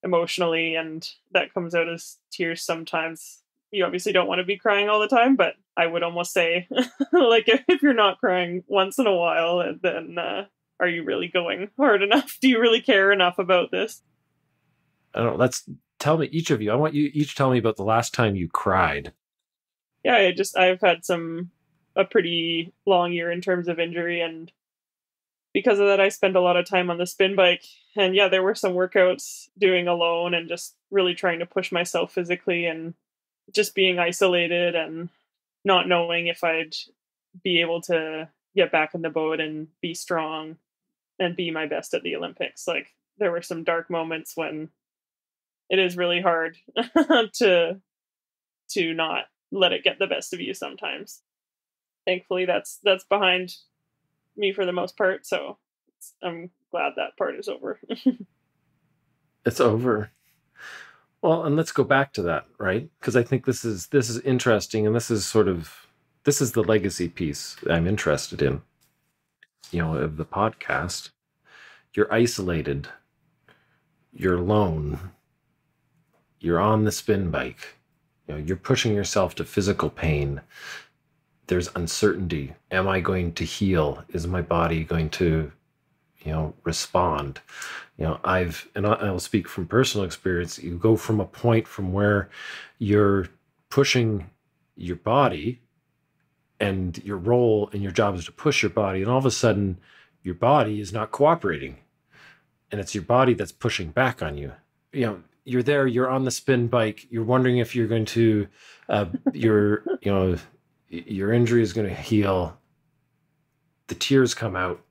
emotionally. And that comes out as tears sometimes you obviously don't want to be crying all the time, but I would almost say, like, if, if, you're not crying once in a while, then uh, are you really going hard enough? Do you really care enough about this? I don't know. Let's tell me, each of you, I want you each tell me about the last time you cried. Yeah, I just, I've had some, a pretty long year in terms of injury. And because of that, I spend a lot of time on the spin bike. And yeah, there were some workouts doing alone and just really trying to push myself physically and just being isolated and not knowing if I'd be able to get back in the boat and be strong and be my best at the Olympics. Like there were some dark moments when it is really hard to to not let it get the best of you sometimes. Thankfully that's that's behind me for the most part, so I'm glad that part is over. it's over. Well, and let's go back to that, right? Because I think this is this is interesting, and this is sort of this is the legacy piece I'm interested in. You know, of the podcast, you're isolated, you're alone, you're on the spin bike, you know, you're pushing yourself to physical pain. There's uncertainty. Am I going to heal? Is my body going to, you know, respond? you know i've and i'll speak from personal experience you go from a point from where you're pushing your body and your role and your job is to push your body and all of a sudden your body is not cooperating and it's your body that's pushing back on you you know you're there you're on the spin bike you're wondering if you're going to uh, your you know your injury is going to heal the tears come out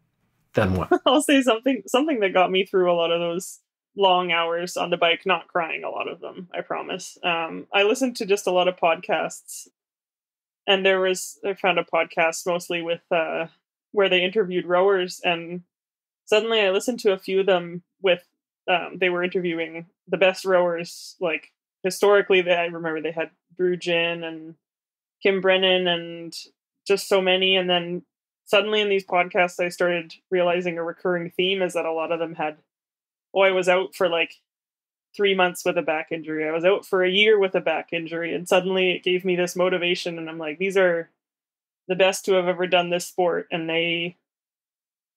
then what? I'll say something something that got me through a lot of those long hours on the bike, not crying a lot of them, I promise. Um, I listened to just a lot of podcasts and there was I found a podcast mostly with uh where they interviewed rowers and suddenly I listened to a few of them with um they were interviewing the best rowers like historically they I remember they had Drew Ginn and Kim Brennan and just so many and then suddenly in these podcasts I started realizing a recurring theme is that a lot of them had oh I was out for like 3 months with a back injury. I was out for a year with a back injury and suddenly it gave me this motivation and I'm like these are the best who have ever done this sport and they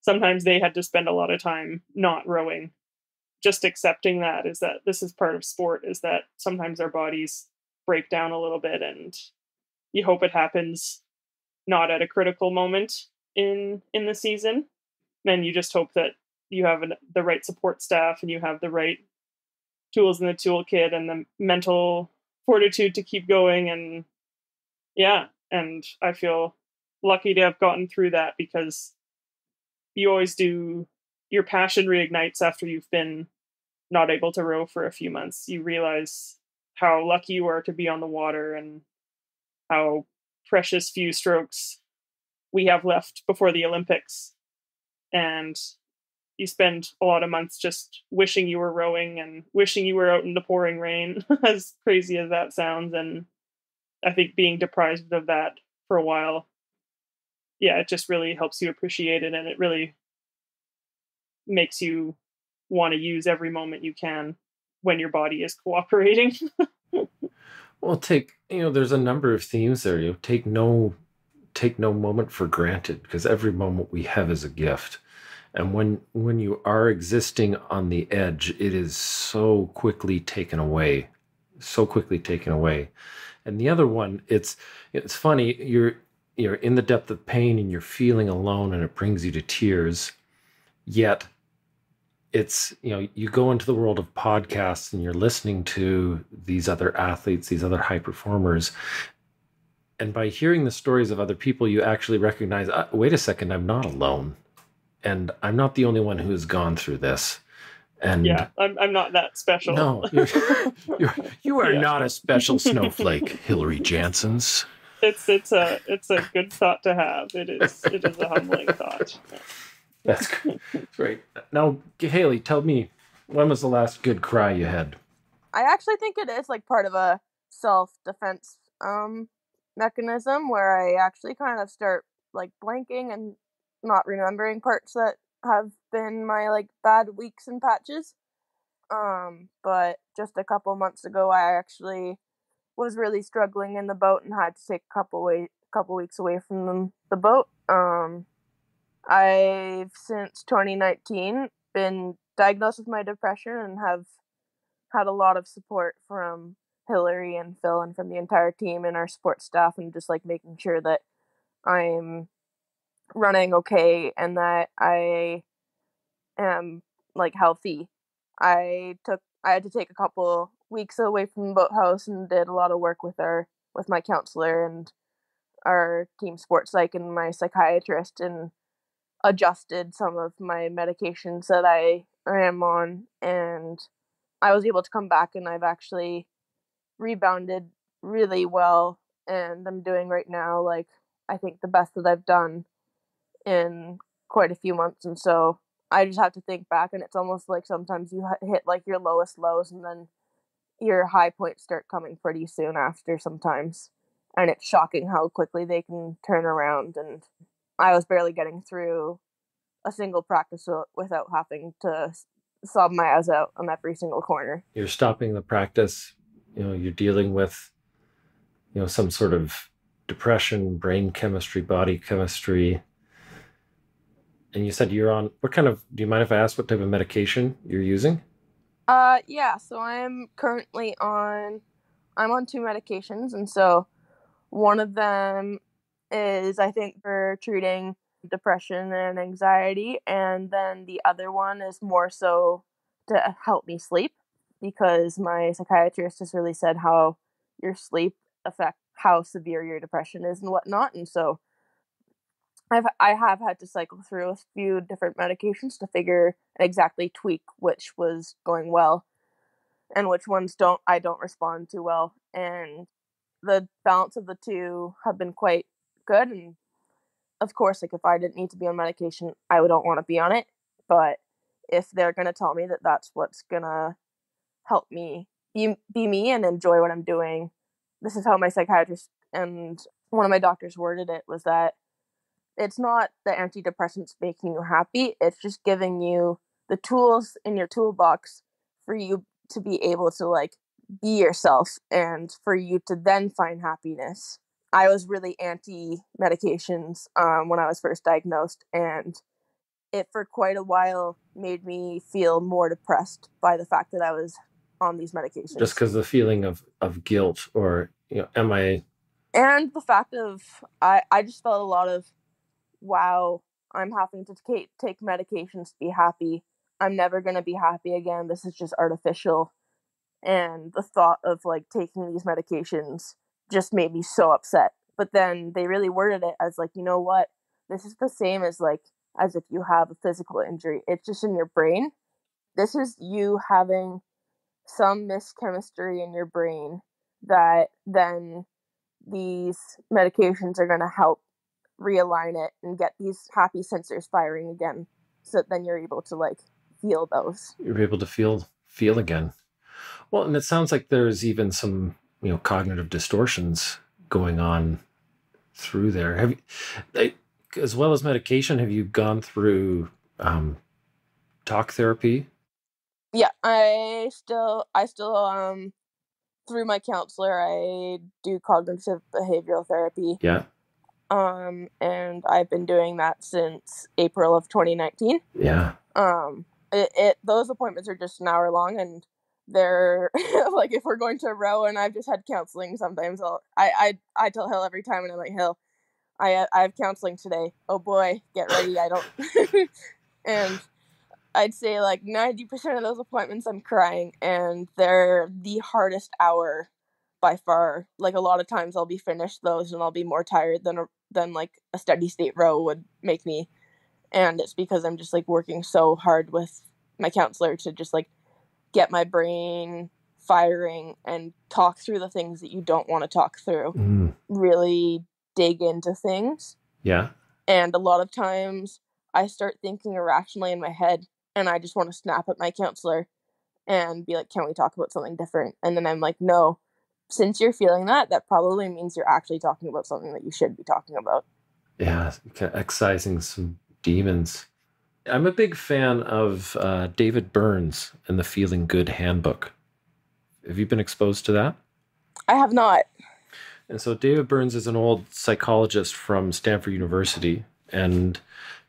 sometimes they had to spend a lot of time not rowing. Just accepting that is that this is part of sport is that sometimes our bodies break down a little bit and you hope it happens not at a critical moment in in the season. And you just hope that you have an, the right support staff and you have the right tools in the toolkit and the mental fortitude to keep going and yeah and i feel lucky to have gotten through that because you always do your passion reignites after you've been not able to row for a few months you realize how lucky you are to be on the water and how precious few strokes we have left before the Olympics. And you spend a lot of months just wishing you were rowing and wishing you were out in the pouring rain, as crazy as that sounds. And I think being deprived of that for a while, yeah, it just really helps you appreciate it and it really makes you want to use every moment you can when your body is cooperating. well, take, you know, there's a number of themes there. You know, take no take no moment for granted because every moment we have is a gift. And when when you are existing on the edge, it is so quickly taken away, so quickly taken away. And the other one, it's it's funny. You're you're in the depth of pain and you're feeling alone, and it brings you to tears. Yet, it's you know you go into the world of podcasts and you're listening to these other athletes, these other high performers, and by hearing the stories of other people you actually recognize uh, wait a second i'm not alone and i'm not the only one who has gone through this And yeah, I'm I'm not that special. no, you're, you're, you are Yeah. not a special snowflake, Hillary Janssens it's it's a it's a good thought to have. It is it is a humbling thought. That's great. Now, Caileigh, tell me, when was the last good cry you had? I actually think it is like part of a self defense um mechanism where I actually kind of start like blanking and not remembering parts that have been my like bad weeks and patches. Um, but just a couple months ago I actually was really struggling in the boat and had to take a couple way couple weeks away from the, boat. Um I've since 2019 been diagnosed with my depression and have had a lot of support from Hillary and Phil and from the entire team and our support staff and just like making sure that I'm running okay and that I am like healthy. I took I had to take a couple weeks away from the boathouse and did a lot of work with our with my counselor and our team sports psych and my psychiatrist and adjusted some of my medications that I am on and I was able to come back and I've actually rebounded really well and I'm doing right now like I think the best that I've done in quite a few months and so I just have to think back and it's almost like sometimes you hit like your lowest lows and then your high points start coming pretty soon after sometimes and it's shocking how quickly they can turn around and I was barely getting through a single practice without having to sob my eyes out on every single corner. You're stopping the practice. You know, you're dealing with, you know, some sort of depression, brain chemistry, body chemistry. And you said you're on what kind of? Do you mind if I ask what type of medication you're using? Uh yeah, so I'm currently on I'm on two medications and so one of them is I think for treating depression and anxiety and then the other one is more so to help me sleep because my psychiatrist has really said how your sleep affect how severe your depression is and whatnot and so I've I have had to cycle through a few different medications to figure and exactly tweak which was going well and which ones don't I don't respond to well and the balance of the two have been quite good and of course like if I didn't need to be on medication I would don't want to be on it but if they're going to tell me that that's what's going to help me be be me and enjoy what I'm doing this is how my psychiatrist and one of my doctors worded it was that it's not the antidepressants making you happy it's just giving you the tools in your toolbox for you to be able to like be yourself and for you to then find happiness i was really anti medications um, when i was first diagnosed and it for quite a while made me feel more depressed by the fact that i was on these medications Just because the feeling of of guilt, or you know, am I? and the fact of I I just felt a lot of wow I'm having to take take medications to be happy. I'm never gonna be happy again. This is just artificial. And the thought of like taking these medications just made me so upset. But then they really worded it as like, you know what? This is the same as like as if you have a physical injury. It's just in your brain. This is you having some mischemistry in your brain that then these medications are going to help realign it and get these happy sensors firing again so then you're able to like feel those You're able to feel feel again. Well, and it sounds like there's even some you know cognitive distortions going on through there. Have you, as well as medication? Have you gone through um, talk therapy? yeah i still i still um through my counselor i do cognitive behavioral therapy Yeah, um and i've been doing that since april of 2019 yeah. um it, it those appointments are just an hour long and they're like if we're going to row and i've just had counseling sometimes i'll i i, I tell hill every time and i'm like hill i uh, i have counseling today. Oh boy get ready. I don't and i'd say like 90% of those appointments i'm crying and they're the hardest hour by far. Like a lot of times i'll be finished those and i'll be more tired than a, than like a steady state row would make me. And it's because i'm just like working so hard with my counselor to just like get my brain firing and talk through the things that you don't want to talk through. Mm. Really dig into things. Yeah. And a lot of times I start thinking irrationally in my head and I just want to snap at my counselor and be like, can we talk about something different? And then I'm like, no, since you're feeling that, that probably means you're actually talking about something that you should be talking about. Yeah. Excising some demons. I'm a big fan of uh, David Burns and the Feeling Good Handbook. Have you been exposed to that? I have not. And so David Burns is an old psychologist from Stanford University. And,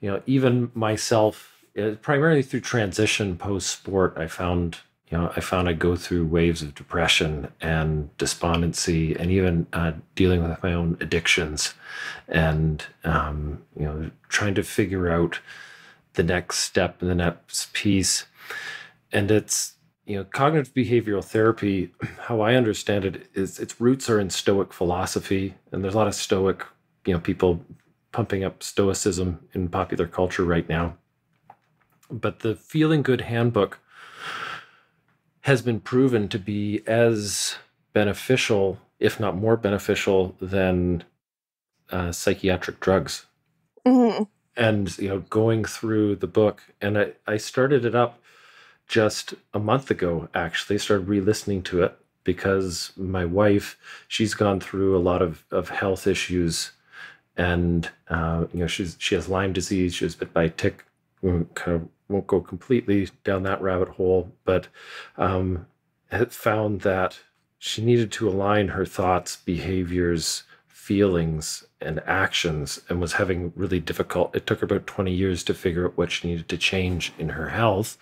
you know, even myself, uh, primarily through transition post sport, I found, you know, I found I go through waves of depression and despondency and even uh, dealing with my own addictions and, um, you know, trying to figure out the next step and the next piece. And it's, you know, cognitive behavioral therapy, how I understand it, is its roots are in Stoic philosophy, and there's a lot of Stoic, you know, people pumping up Stoicism in popular culture right now. But the Feeling Good Handbook has been proven to be as beneficial, if not more beneficial, than uh, psychiatric drugs. Mm-hmm. And you know, going through the book, and I, I started it up just a month ago, actually, started re listening to it because my wife, she's gone through a lot of, of health issues. And, uh, you know, she's, she has Lyme disease. She was bit by a tick. Kind of won't go completely down that rabbit hole, but um, found that she needed to align her thoughts, behaviors, feelings, and actions, and was having really difficult. It took her about 20 years to figure out what she needed to change in her health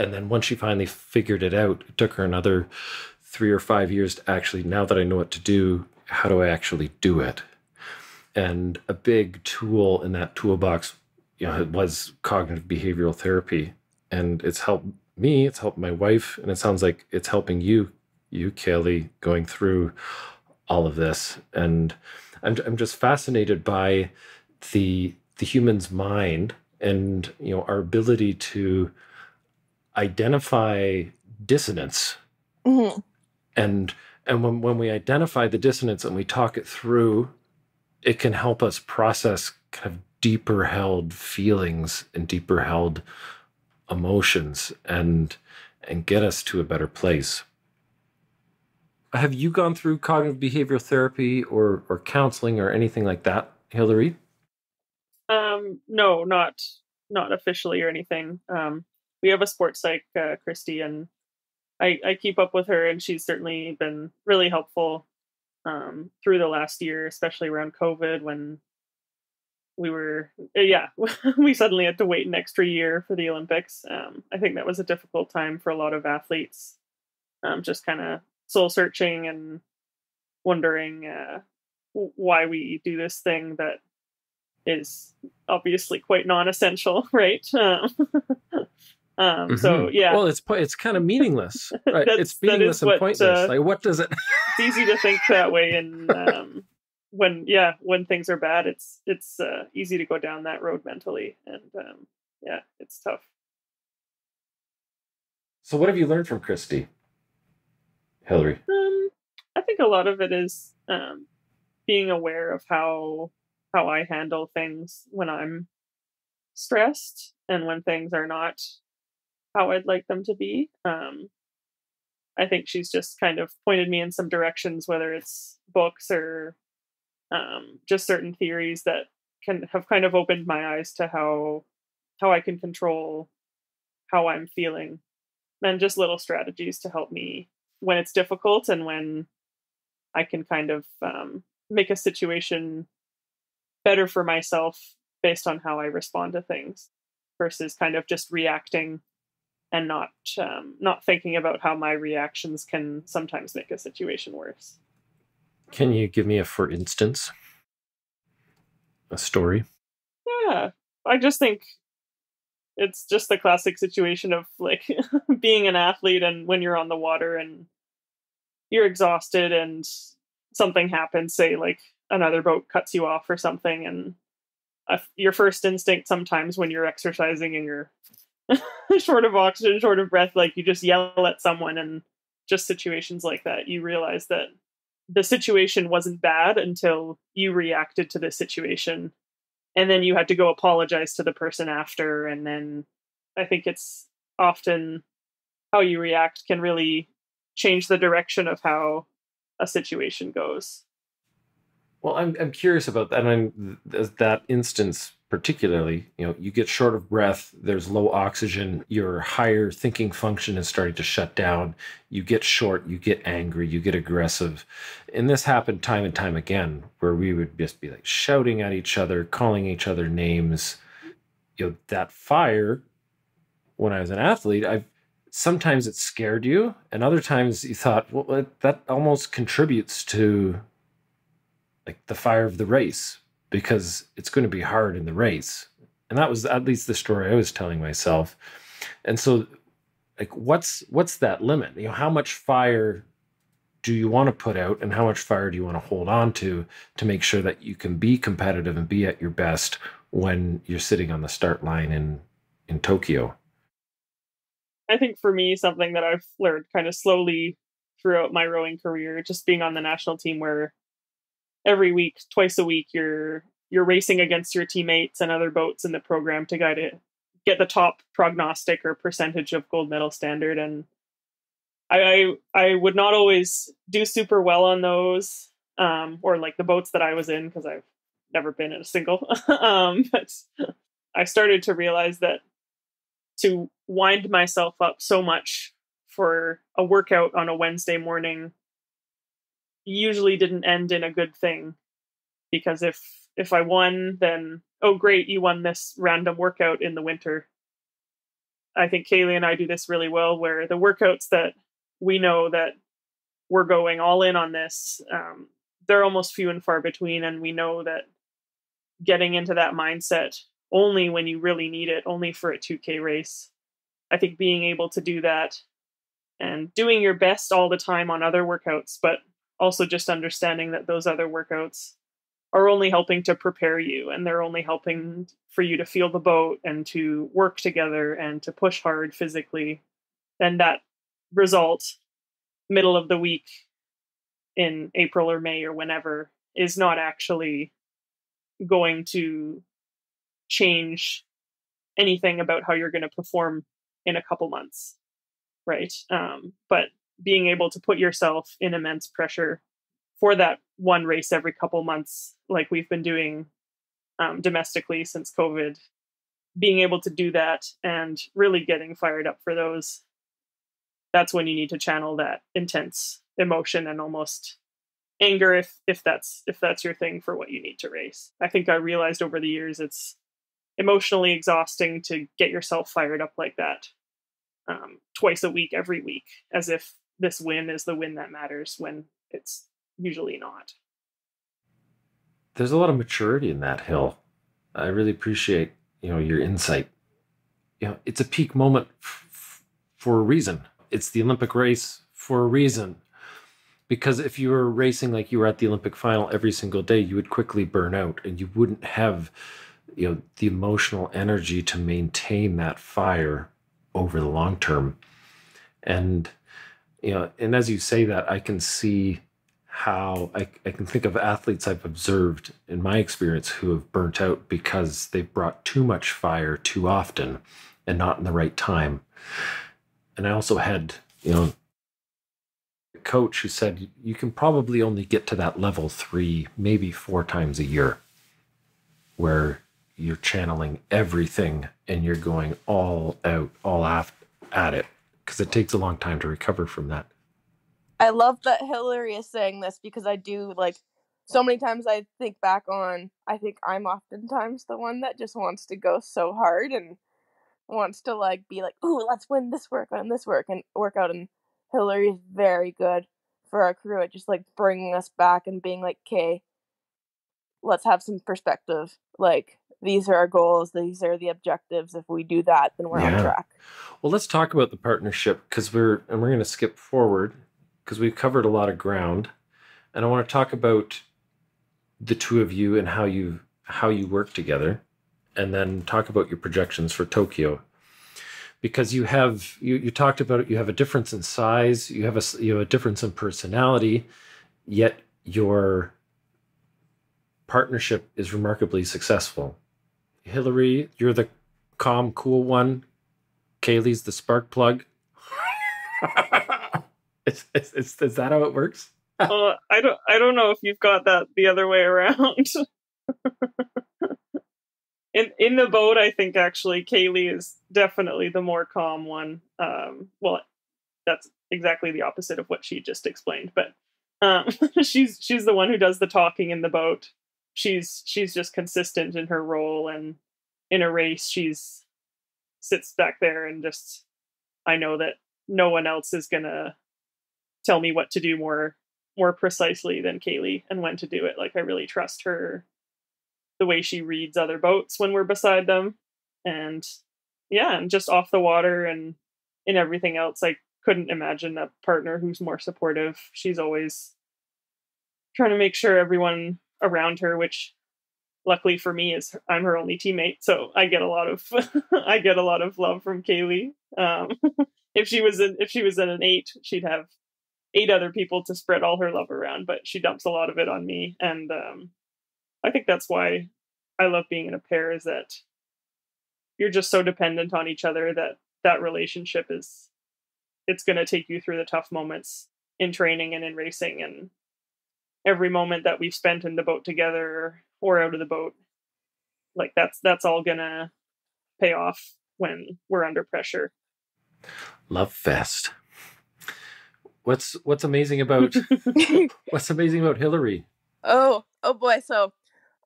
and then once she finally figured it out, it took her another three or five years to actually, now that I know what to do, how do I actually do it? And a big tool in that toolbox, you know, was cognitive behavioral therapy. And it's helped me, it's helped my wife, and it sounds like it's helping you, you, Kelly, going through all of this. And I'm, I'm just fascinated by the the human's mind and you know our ability to identify dissonance Mm-hmm. and and when, when we identify the dissonance and we talk it through it can help us process kind of deeper held feelings and deeper held emotions and and get us to a better place have you gone through cognitive behavioral therapy or or counseling or anything like that hillary Um, no, not not officially or anything. Um, we have a sports psych, uh, Christy, and I, I keep up with her, and she's certainly been really helpful um, through the last year, especially around COVID when we were, uh, yeah, we suddenly had to wait an extra year for the Olympics. Um, I think that was a difficult time for a lot of athletes, um, just kind of soul searching and wondering uh, why we do this thing that is obviously quite non-essential, right? Um, um, So Mhm. yeah, well it's it's kind of meaningless right it's meaningless is and what, pointless uh, like what does it it's easy to think that way, and um, when yeah, when things are bad, it's it's uh, easy to go down that road mentally, and um, yeah, it's tough. So, what have you learned from Christy? Hillary. Um, I think a lot of it is um, being aware of how how I handle things when I'm stressed and when things are not how I'd like them to be. Um, I think she's just kind of pointed me in some directions, whether it's books or um, just certain theories that can have kind of opened my eyes to how how I can control how I'm feeling, and just little strategies to help me when it's difficult and when I can kind of um, make a situation better for myself based on how I respond to things versus kind of just reacting and not um, not thinking about how my reactions can sometimes make a situation worse. Can you give me a for instance? A story? Yeah, I just think it's just the classic situation of like being an athlete and when you're on the water and you're exhausted and something happens, say like another boat cuts you off or something, and uh, your first instinct sometimes when you're exercising and you're short of oxygen, short of breath, like you just yell at someone and just situations like that, you realize that the situation wasn't bad until you reacted to the situation. And then you had to go apologize to the person after. And then I think it's often how you react can really change the direction of how a situation goes. Well, I'm I'm curious about that. And I'm, that instance particularly, you know, you get short of breath, there's low oxygen, your higher thinking function is starting to shut down. You get short, you get angry, you get aggressive. And this happened time and time again where we would just be like shouting at each other, calling each other names. You know, that fire when I was an athlete, I've sometimes it scared you, and other times you thought, well, that almost contributes to like the fire of the race because it's going to be hard in the race. And that was at least the story I was telling myself. And so like what's what's that limit? You know, how much fire do you want to put out and how much fire do you want to hold on to to make sure that you can be competitive and be at your best when you're sitting on the start line in in Tokyo? I think for me something that I've learned kind of slowly throughout my rowing career just being on the national team where every week, twice a week, you're you're racing against your teammates and other boats in the program to guide it, get the top prognostic or percentage of gold medal standard. And I I, I would not always do super well on those, um, or like the boats that I was in because I've never been in a single. um, but I started to realize that to wind myself up so much for a workout on a Wednesday morning usually didn't end in a good thing because if if I won, then oh great, you won this random workout in the winter. I think Caileigh and I do this really well, where the workouts that we know that we're going all in on this, um, they're almost few and far between, and we know that getting into that mindset only when you really need it, only for a 2K race. I think being able to do that and doing your best all the time on other workouts, but also just understanding that those other workouts are only helping to prepare you and they're only helping for you to feel the boat and to work together and to push hard physically. And that result middle of the week in April or May or whenever is not actually going to change anything about how you're going to perform in a couple months right? Um, but being able to put yourself in immense pressure for that one race every couple months, like we've been doing um, domestically since COVID, being able to do that and really getting fired up for those, that's when you need to channel that intense emotion and almost anger if if that's if that's your thing for what you need to race. I think I realized over the years it's emotionally exhausting to get yourself fired up like that um, twice a week, every week, as if this win is the win that matters when it's usually not. There's a lot of maturity in that hill. I really appreciate, you know, your insight. You know, it's a peak moment f- for a reason. It's the Olympic race for a reason. Because if you were racing like you were at the Olympic final every single day, you would quickly burn out and you wouldn't have, you know, the emotional energy to maintain that fire over the long term. And you know, and as you say that, I can see how I, I can think of athletes I've observed in my experience who have burnt out because they've brought too much fire too often and not in the right time. And I also had, you know, a coach who said you can probably only get to that level three, maybe four times a year, where you're channeling everything and you're going all out, all af- at it because it takes a long time to recover from that. I love that Hillary is saying this because I do like so many times I think back on I think I'm oftentimes the one that just wants to go so hard and wants to like be like, "Ooh, let's win this work and this work and workout." And Hillary is very good for our crew at just like bringing us back and being like, "Okay, let's have some perspective. Like these are our goals, these are the objectives. If we do that, then we're yeah. on track. Well, let's talk about the partnership because we're and we're going to skip forward because we've covered a lot of ground, and I want to talk about the two of you and how you how you work together, and then talk about your projections for Tokyo. because you have you you talked about it. You have a difference in size. You have a you have a difference in personality, yet your partnership is remarkably successful. Hillary, you're the calm, cool one. Caileigh's the spark plug. is, is, is, is, that how it works? uh, I don't. I don't know if you've got that the other way around. in in the boat, I think actually Caileigh is definitely the more calm one. Um, well, that's exactly the opposite of what she just explained. But um, she's she's the one who does the talking in the boat. She's she's just consistent in her role, and in a race, she's sits back there and just I know that no one else is gonna tell me what to do more more precisely than Caileigh and when to do it. Like I really trust her the way she reads other boats when we're beside them. And yeah, and just off the water and in everything else, I couldn't imagine a partner who's more supportive. She's always trying to make sure everyone around her, which luckily for me is I'm her only teammate, so I get a lot of I get a lot of love from Caileigh. Um, if she was in, if she was at an eight, she'd have eight other people to spread all her love around, but she dumps a lot of it on me, and um, I think that's why I love being in a pair is that you're just so dependent on each other that that relationship is it's going to take you through the tough moments in training and in racing and every moment that we've spent in the boat together or out of the boat. Like that's that's all going to pay off when we're under pressure. Love fest. What's what's amazing about what's amazing about hillary? Oh oh boy so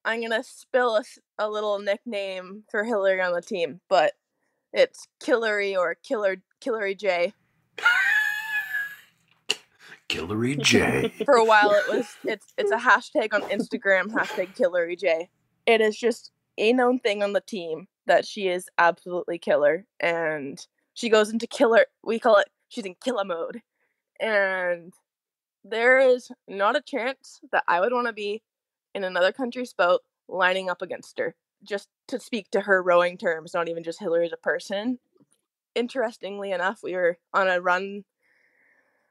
I'm gonna spill a, a little nickname for Hillary on the team, but it's Killery or Killer Killery J. Killery J. For a while, it was it's it's a hashtag on Instagram hashtag Killery J. It is just a known thing on the team that she is absolutely killer, and she goes into killer. We call it she's in killer mode, and there is not a chance that I would want to be in another country's boat lining up against her just to speak to her rowing terms, not even just Hillary as a person. Interestingly enough, we were on a run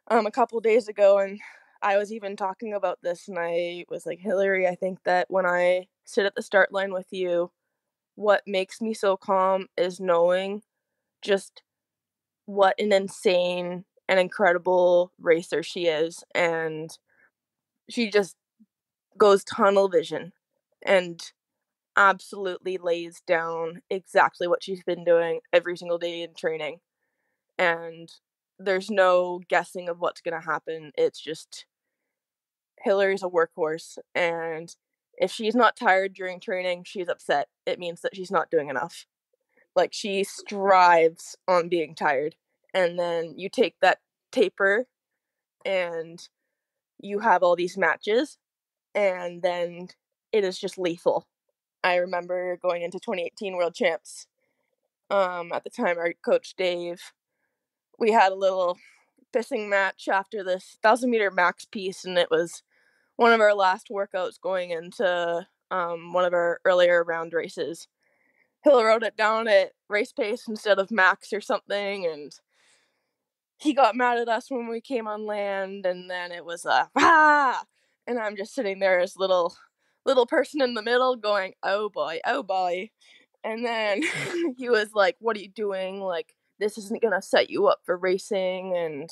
um, a couple days ago, and I was even talking about this, and I was like, Hillary, I think that when I sit at the start line with you, what makes me so calm is knowing just what an insane and incredible racer she is, and she just goes tunnel vision and absolutely lays down exactly what she's been doing every single day in training. And there's no guessing of what's going to happen. It's just Hillary's a workhorse. And if she's not tired during training, she's upset. It means that she's not doing enough. Like she strives on being tired. And then you take that taper and you have all these matches and then it is just lethal. I remember going into 2018 World Champs. Um, at the time, our coach Dave, we had a little pissing match after this thousand meter max piece, and it was one of our last workouts going into um, one of our earlier round races. Hill wrote it down at race pace instead of max or something, and he got mad at us when we came on land, and then it was a ah, and I'm just sitting there as little little person in the middle going, "Oh boy, oh boy." And then he was like, "What are you doing? Like this isn't going to set you up for racing and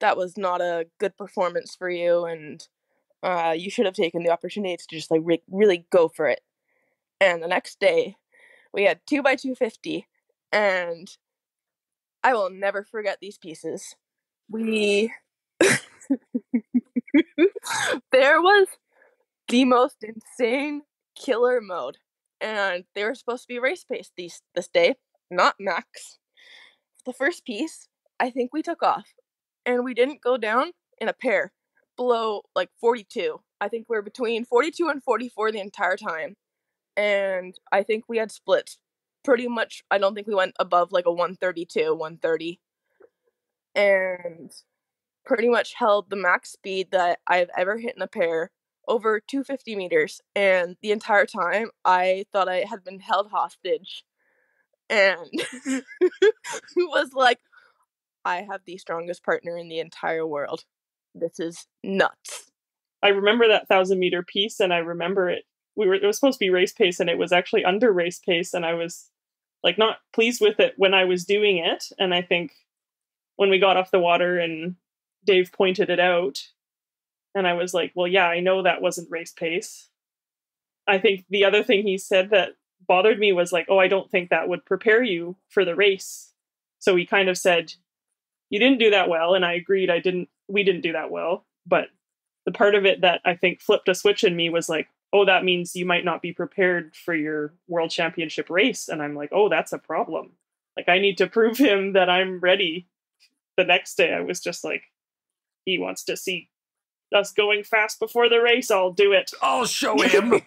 that was not a good performance for you and uh, you should have taken the opportunity to just like re- really go for it." And the next day, we had 2 by 250 and I will never forget these pieces. We there was the most insane killer mode, and they were supposed to be race pace these this day, not max. The first piece, I think we took off, and we didn't go down in a pair below like 42. I think we are between 42 and 44 the entire time, and I think we had splits pretty much. I don't think we went above like a 132, 130, and pretty much held the max speed that I've ever hit in a pair over 250 meters. And the entire time, I thought I had been held hostage and who was like, I have the strongest partner in the entire world. This is nuts. I remember that thousand meter piece, and I remember it. We were it was supposed to be race pace, and it was actually under race pace, and I was like not pleased with it when I was doing it. And I think when we got off the water and Dave pointed it out, and I was like, well, yeah, I know that wasn't race pace. I think the other thing he said that bothered me was like, oh, I don't think that would prepare you for the race. So he kind of said, you didn't do that well. And I agreed, I didn't, we didn't do that well. But the part of it that I think flipped a switch in me was like, oh, that means you might not be prepared for your world championship race. And I'm like, oh, that's a problem. Like, I need to prove him that I'm ready. The next day, I was just like, he wants to see us going fast before the race. I'll do it. I'll show him.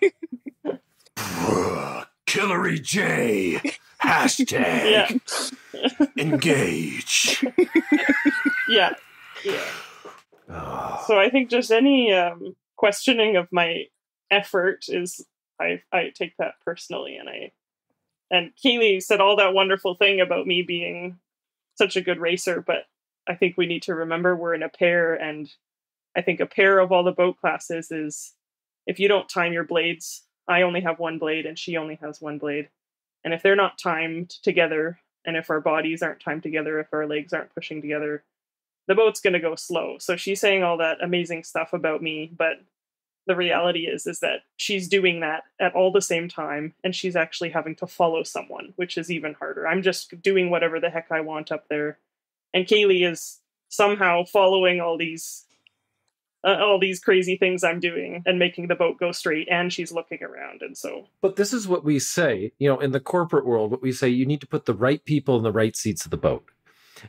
Killery J. Hashtag Yeah. engage. yeah. Yeah. Oh, So I think just any um, questioning of my effort is I I take that personally, and I and Caileigh said all that wonderful thing about me being such a good racer, but I think we need to remember we're in a pair, and I think a pair of all the boat classes is if you don't time your blades, I only have one blade and she only has one blade, and if they're not timed together, and if our bodies aren't timed together, if our legs aren't pushing together, the boat's going to go slow. So she's saying all that amazing stuff about me, but the reality is is that she's doing that at all the same time and she's actually having to follow someone, which is even harder. I'm just doing whatever the heck I want up there. And Caileigh is somehow following all these uh, all these crazy things I'm doing and making the boat go straight and she's looking around and so But this is what we say, you know, in the corporate world, what we say, you need to put the right people in the right seats of the boat.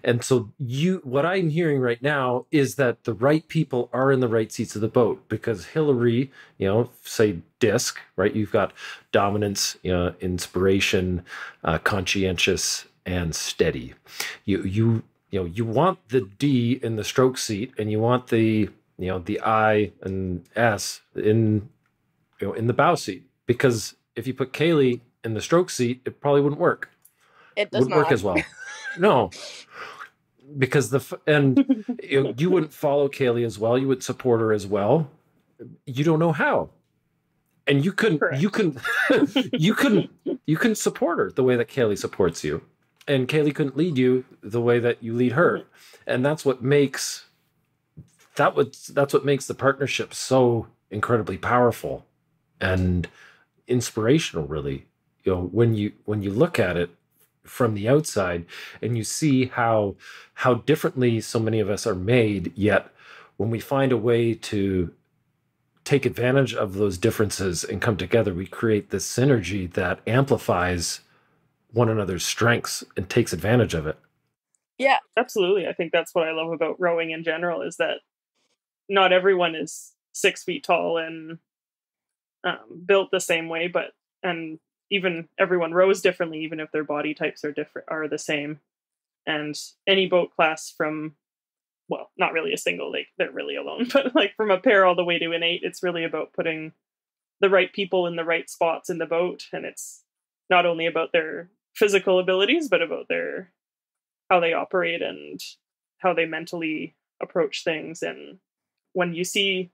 And so you what I'm hearing right now is that the right people are in the right seats of the boat because Hillary, you know, say disc, right? You've got dominance, you know, inspiration, uh, conscientious, and steady. You you you know you want the D in the stroke seat and you want the you know the I and S in you know in the bow seat because if you put Caileigh in the stroke seat, it probably wouldn't work. It does wouldn't not work as well. no, because the and you, know, you wouldn't follow Caileigh as well. You would support her as well. You don't know how, and you couldn't. Correct. You couldn't. you couldn't. You couldn't support her the way that Caileigh supports you, and Caileigh couldn't lead you the way that you lead her, and that's what makes that what that's what makes the partnership so incredibly powerful and inspirational really. You know when you when you look at it from the outside and you see how how differently so many of us are made yet when we find a way to take advantage of those differences and come together we create this synergy that amplifies one another's strengths and takes advantage of it. Yeah, absolutely. I think that's what i love about rowing in general is that not everyone is six feet tall and um, built the same way but and even everyone rows differently even if their body types are different are the same. And any boat class from well not really a single like they're really alone but like from a pair all the way to an eight it's really about putting the right people in the right spots in the boat. And it's not only about their physical abilities but about their how they operate and how they mentally approach things and when you see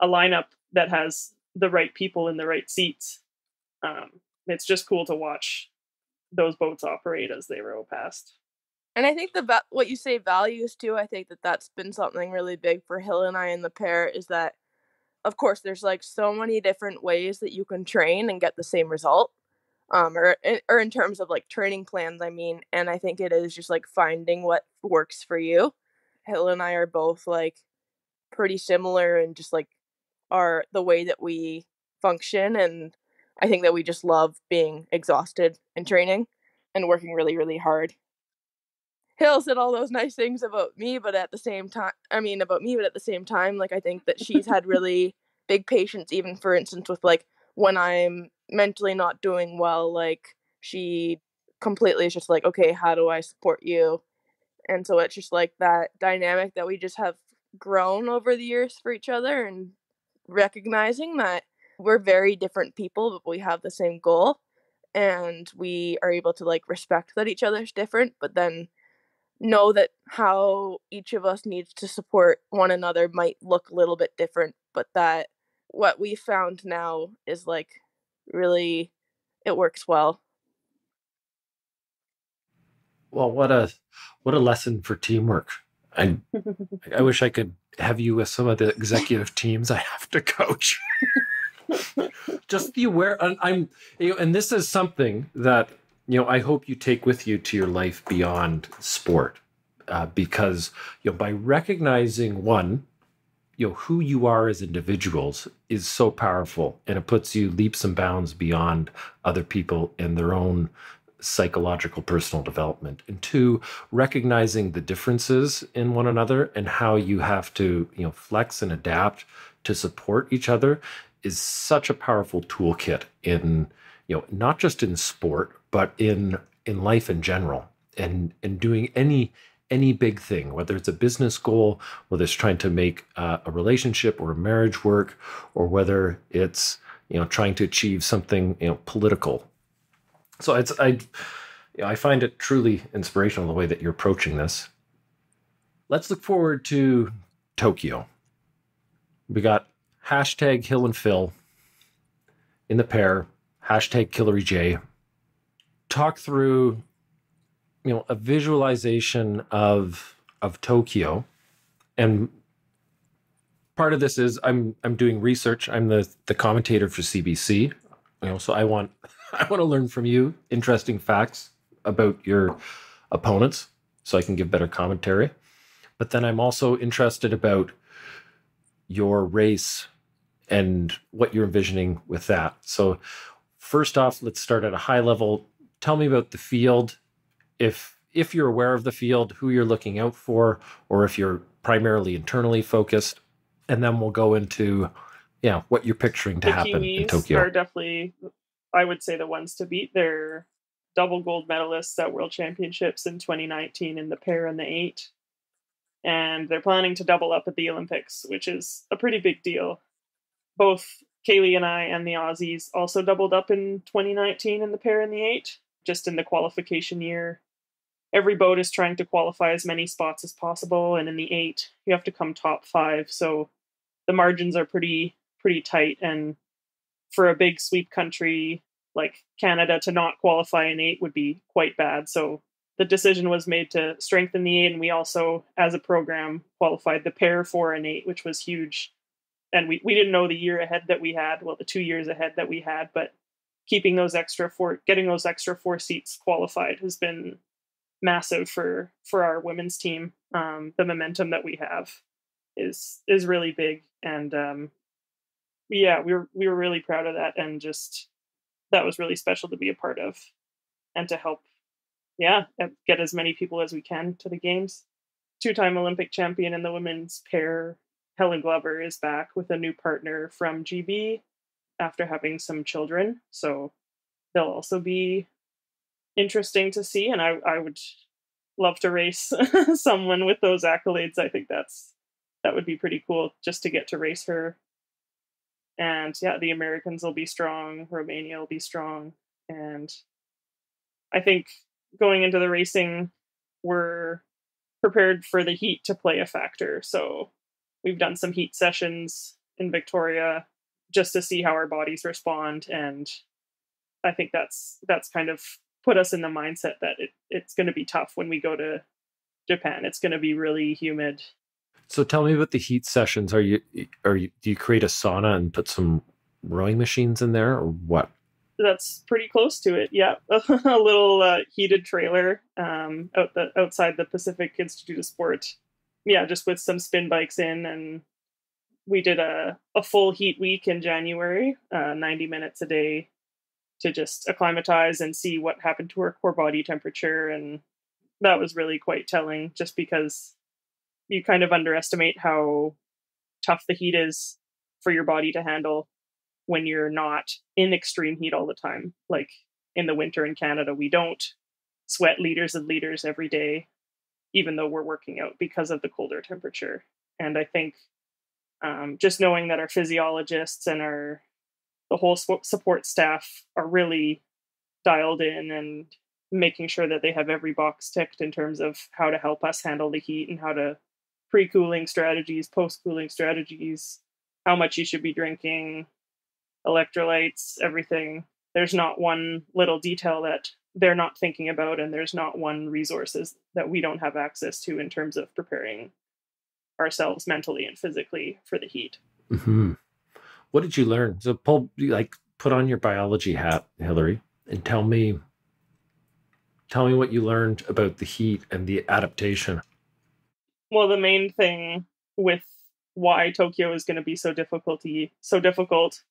a lineup that has the right people in the right seats um, it's just cool to watch those boats operate as they row past and I think the va- what you say values too. I think that that's been something really big for Hill and I in the pair is that, of course, there's like so many different ways that you can train and get the same result, um, or or in terms of like training plans. I mean, and I think it is just like finding what works for you. Hill and I are both like pretty similar and just like are the way that we function and I think that we just love being exhausted and training and working really really hard. Hill said all those nice things about me but at the same time I mean about me but at the same time like I think that she's had really big patience even for instance with like when I'm mentally not doing well like she completely is just like okay how do I support you and so it's just like that dynamic that we just have grown over the years for each other and recognizing that we're very different people but we have the same goal and we are able to like respect that each other's different, but then know that how each of us needs to support one another might look a little bit different, but that what we found now is like really it works well. Well, what a what a lesson for teamwork. I I wish I could have you with some of the executive teams I have to coach. Just be aware, and I'm, you know, and this is something that you know I hope you take with you to your life beyond sport, uh, because you know by recognizing one, you know who you are as individuals is so powerful, and it puts you leaps and bounds beyond other people in their own psychological personal development and two recognizing the differences in one another and how you have to you know flex and adapt to support each other is such a powerful toolkit in you know not just in sport but in in life in general and and doing any any big thing whether it's a business goal whether it's trying to make uh, a relationship or a marriage work or whether it's you know trying to achieve something you know political so it's I, I find it truly inspirational the way that you're approaching this. Let's look forward to Tokyo. We got hashtag Hill and Phil in the pair, hashtag Killary J. Talk through, you know, a visualization of of Tokyo, and part of this is I'm I'm doing research. I'm the the commentator for CBC. You know, so I want I want to learn from you interesting facts about your opponents so I can give better commentary. But then I'm also interested about your race and what you're envisioning with that. So, first off, let's start at a high level. Tell me about the field. If if you're aware of the field, who you're looking out for, or if you're primarily internally focused, and then we'll go into yeah what you're picturing to the happen Kiwis in Tokyo. are definitely, I would say, the ones to beat. They're double gold medalists at World Championships in 2019 in the pair and the eight, and they're planning to double up at the Olympics, which is a pretty big deal. Both Kaylee and I and the Aussies also doubled up in 2019 in the pair and the eight, just in the qualification year. Every boat is trying to qualify as many spots as possible, and in the eight, you have to come top five. So the margins are pretty pretty tight and for a big sweep country like Canada to not qualify in eight would be quite bad. So the decision was made to strengthen the eight, and we also, as a program, qualified the pair four and eight, which was huge. And we, we didn't know the year ahead that we had, well, the two years ahead that we had, but keeping those extra four, getting those extra four seats qualified has been massive for for our women's team. Um, the momentum that we have is is really big, and um, yeah, we were we were really proud of that, and just that was really special to be a part of, and to help, yeah, uh, get as many people as we can to the games. Two-time Olympic champion in the women's pair, Helen Glover, is back with a new partner from GB after having some children, so they'll also be interesting to see, and I I would love to race someone with those accolades. I think that's that would be pretty cool just to get to race her and yeah, the Americans will be strong, Romania will be strong, and I think going into the racing, we're prepared for the heat to play a factor. So we've done some heat sessions in Victoria just to see how our bodies respond, and I think that's that's kind of put us in the mindset that it, it's going to be tough when we go to Japan. It's going to be really humid So tell me about the heat sessions. Are you are you do you create a sauna and put some rowing machines in there or what? that's pretty close to it. Yeah, a little uh, heated trailer um, out the outside the Pacific Institute of Sport. Yeah, just with some spin bikes in, and we did a a full heat week in January, uh, ninety minutes a day, to just acclimatize and see what happened to her core body temperature, and that was really quite telling. Just because you kind of underestimate how tough the heat is for your body to handle when you're not in extreme heat all the time. Like in the winter in Canada, we don't sweat liters and liters every day, even though we're working out because of the colder temperature. And I think um, just knowing that our physiologists and our the whole support staff are really dialed in and making sure that they have every box ticked in terms of how to help us handle the heat and how to pre-cooling strategies, post-cooling strategies, how much you should be drinking, electrolytes, everything. There's not one little detail that they're not thinking about and there's not one resources that we don't have access to in terms of preparing ourselves mentally and physically for the heat. Mm-hmm. What did you learn? So pull like put on your biology hat, Hillary, and tell me tell me what you learned about the heat and the adaptation. Well, the main thing with why Tokyo is going to be so difficulty so difficult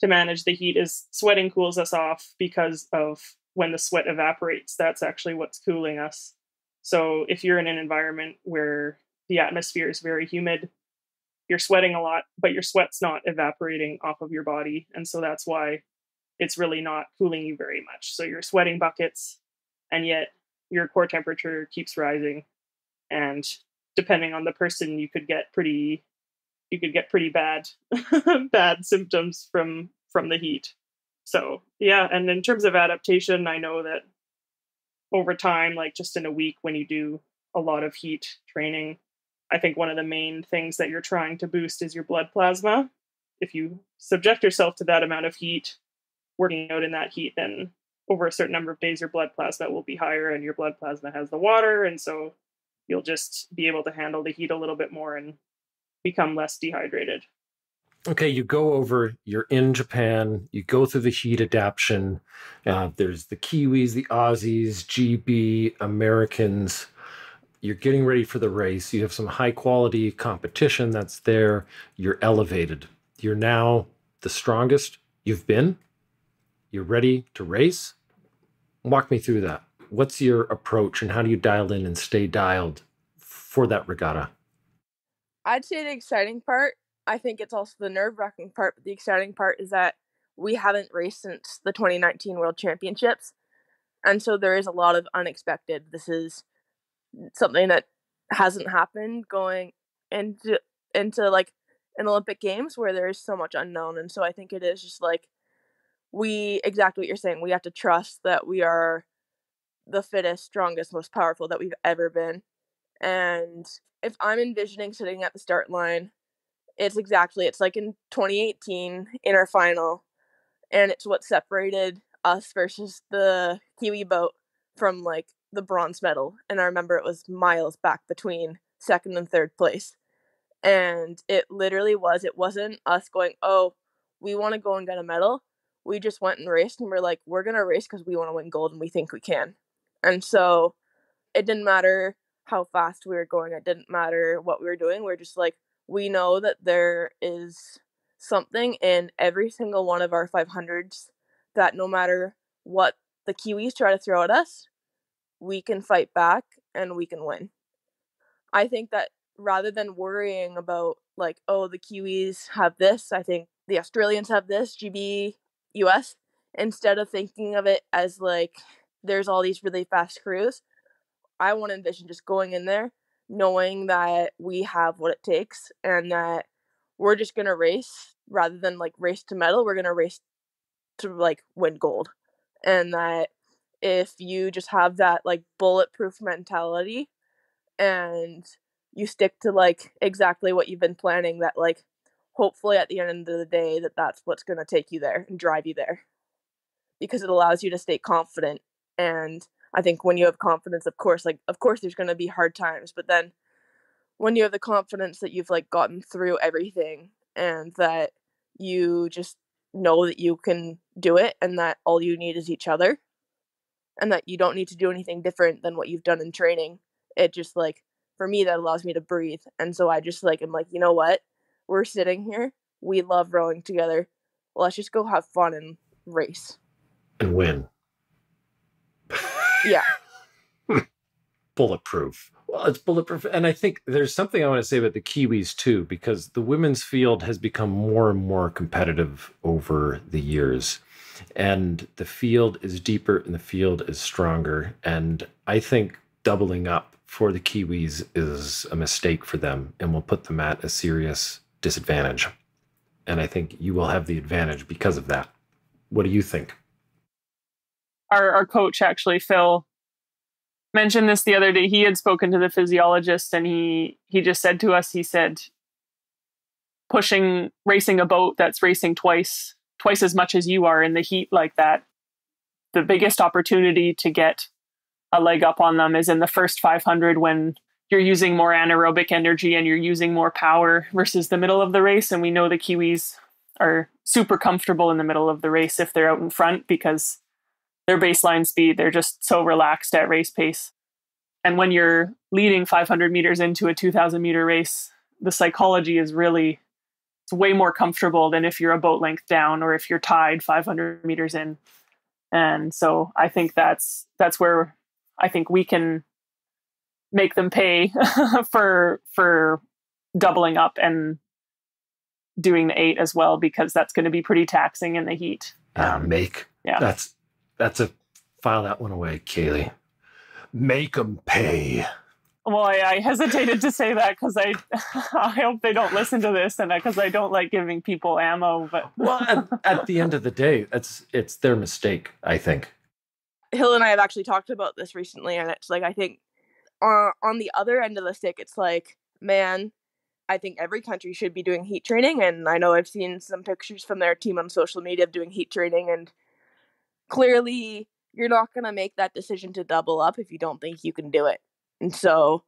to manage the heat is sweating cools us off because of when the sweat evaporates. That's actually what's cooling us. So if you're in an environment where the atmosphere is very humid, you're sweating a lot, but your sweat's not evaporating off of your body. And so that's why it's really not cooling you very much. So you're sweating buckets, and yet your core temperature keeps rising. And depending on the person, you could get pretty you could get pretty bad bad symptoms from from the heat. So yeah, and in terms of adaptation, I know that over time, like just in a week when you do a lot of heat training, I think one of the main things that you're trying to boost is your blood plasma. If you subject yourself to that amount of heat, working out in that heat, then over a certain number of days, your blood plasma will be higher, and your blood plasma has the water, and so you'll just be able to handle the heat a little bit more and become less dehydrated. Okay, you go over, you're in Japan, you go through the heat adaptation. Uh, there's the Kiwis, the Aussies, GB, Americans you're getting ready for the race. You have some high quality competition that's there. You're elevated. You're now the strongest you've been. You're ready to race. Walk me through that. What's your approach and how do you dial in and stay dialed for that regatta? I'd say the exciting part, I think it's also the nerve wracking part, but the exciting part is that we haven't raced since the 2019 World Championships. And so there is a lot of unexpected. This is something that hasn't happened going into into like an Olympic Games where there is so much unknown. And so I think it is just like we exactly what you're saying. We have to trust that we are the fittest, strongest, most powerful that we've ever been. And if I'm envisioning sitting at the start line, it's exactly it's like in 2018 in our final, and it's what separated us versus the Kiwi boat from like the bronze medal. And I remember it was miles back between second and third place. And it literally was, it wasn't us going, oh, we want to go and get a medal. We just went and raced and we're like, we're going to race because we want to win gold and we think we can. And so it didn't matter how fast we were going, it didn't matter what we were doing. We we're just like, we know that there is something in every single one of our 500s that no matter what the Kiwis try to throw at us, we can fight back and we can win. I think that rather than worrying about like, oh, the Kiwis have this, I think the Australians have this, GB, US, instead of thinking of it as like there's all these really fast crews, I want to envision just going in there knowing that we have what it takes and that we're just going to race rather than like race to medal, we're going to race to like win gold. And that if you just have that like bulletproof mentality and you stick to like exactly what you've been planning that like hopefully at the end of the day that that's what's going to take you there and drive you there because it allows you to stay confident and i think when you have confidence of course like of course there's going to be hard times but then when you have the confidence that you've like gotten through everything and that you just know that you can do it and that all you need is each other and that you don't need to do anything different than what you've done in training. It just like for me that allows me to breathe. And so I just like I'm like, you know what? We're sitting here. We love rowing together. Let's just go have fun and race. And win. Yeah. bulletproof. Well, it's bulletproof. And I think there's something I want to say about the Kiwis too, because the women's field has become more and more competitive over the years and the field is deeper and the field is stronger. And I think doubling up for the Kiwis is a mistake for them and will put them at a serious disadvantage. And I think you will have the advantage because of that. What do you think? Our, our coach actually Phil mentioned this the other day. He had spoken to the physiologist and he he just said to us, he said, pushing racing a boat that's racing twice twice as much as you are in the heat like that, the biggest opportunity to get a leg up on them is in the first 500 when you're using more anaerobic energy and you're using more power versus the middle of the race. And we know the Kiwis are super comfortable in the middle of the race if they're out in front because their baseline speed, they're just so relaxed at race pace. And when you're leading 500 meters into a 2000 meter race, the psychology is really it's way more comfortable than if you're a boat length down or if you're tied 500 meters in. And so I think that's that's where I think we can make them pay for for doubling up and doing the eight as well because that's going to be pretty taxing in the heat. Yeah, make. Yeah. That's that's a file that one away, Caileigh. Make them pay. Well, I, I hesitated to say that because I I hope they don't listen to this and uh, because I don't like giving people ammo. But Well, at, at the end of the day, it's it's their mistake, I think. Hill and I have actually talked about this recently, and it's like I think on on the other end of the stick, it's like, man, I think every country should be doing heat training, and I know I've seen some pictures from their team on social media of doing heat training, and clearly you're not gonna make that decision to double up if you don't think you can do it. And so,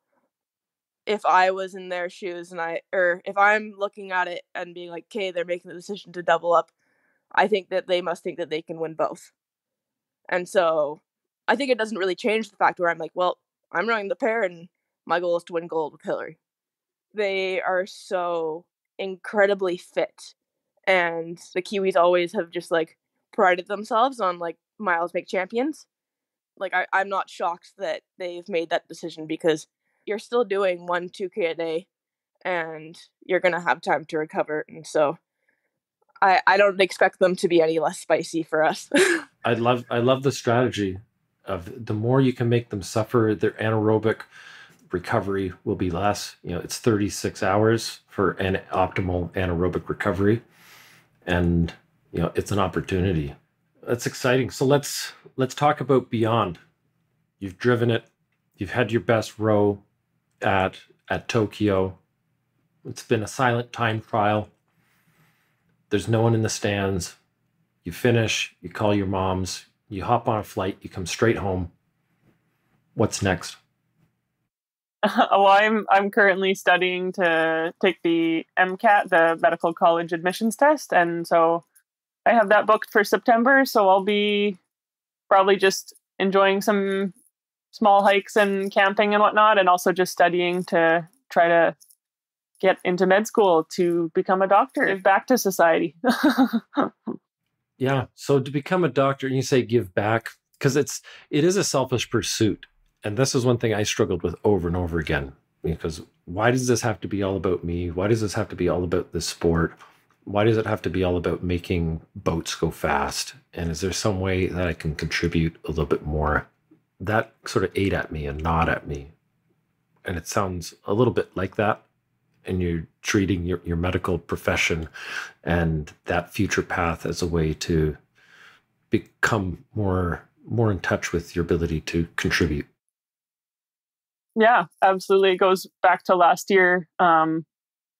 if I was in their shoes and I, or if I'm looking at it and being like, okay, they're making the decision to double up, I think that they must think that they can win both. And so I think it doesn't really change the fact where I'm like, well, I'm running the pair and my goal is to win gold with Hillary. They are so incredibly fit. And the Kiwis always have just like prided themselves on like miles make champions. Like I, I'm not shocked that they've made that decision because you're still doing one 2K a day and you're gonna have time to recover. And so I, I don't expect them to be any less spicy for us. I love I love the strategy of the more you can make them suffer, their anaerobic recovery will be less. You know, it's 36 hours for an optimal anaerobic recovery. And you know, it's an opportunity. That's exciting. So let's let's talk about beyond. You've driven it. You've had your best row at at Tokyo. It's been a silent time trial. There's no one in the stands. You finish, you call your moms, you hop on a flight, you come straight home. What's next? well, I'm I'm currently studying to take the MCAT, the medical college admissions test, and so I have that booked for September. So I'll be probably just enjoying some small hikes and camping and whatnot, and also just studying to try to get into med school to become a doctor, give back to society. Yeah. So to become a doctor, you say give back because it's it is a selfish pursuit, and this is one thing I struggled with over and over again. Because why does this have to be all about me? Why does this have to be all about the sport? Why does it have to be all about making boats go fast? And is there some way that I can contribute a little bit more? That sort of ate at me and gnawed at me. And it sounds a little bit like that. And you're treating your, your medical profession and that future path as a way to become more more in touch with your ability to contribute. Yeah, absolutely. It goes back to last year um,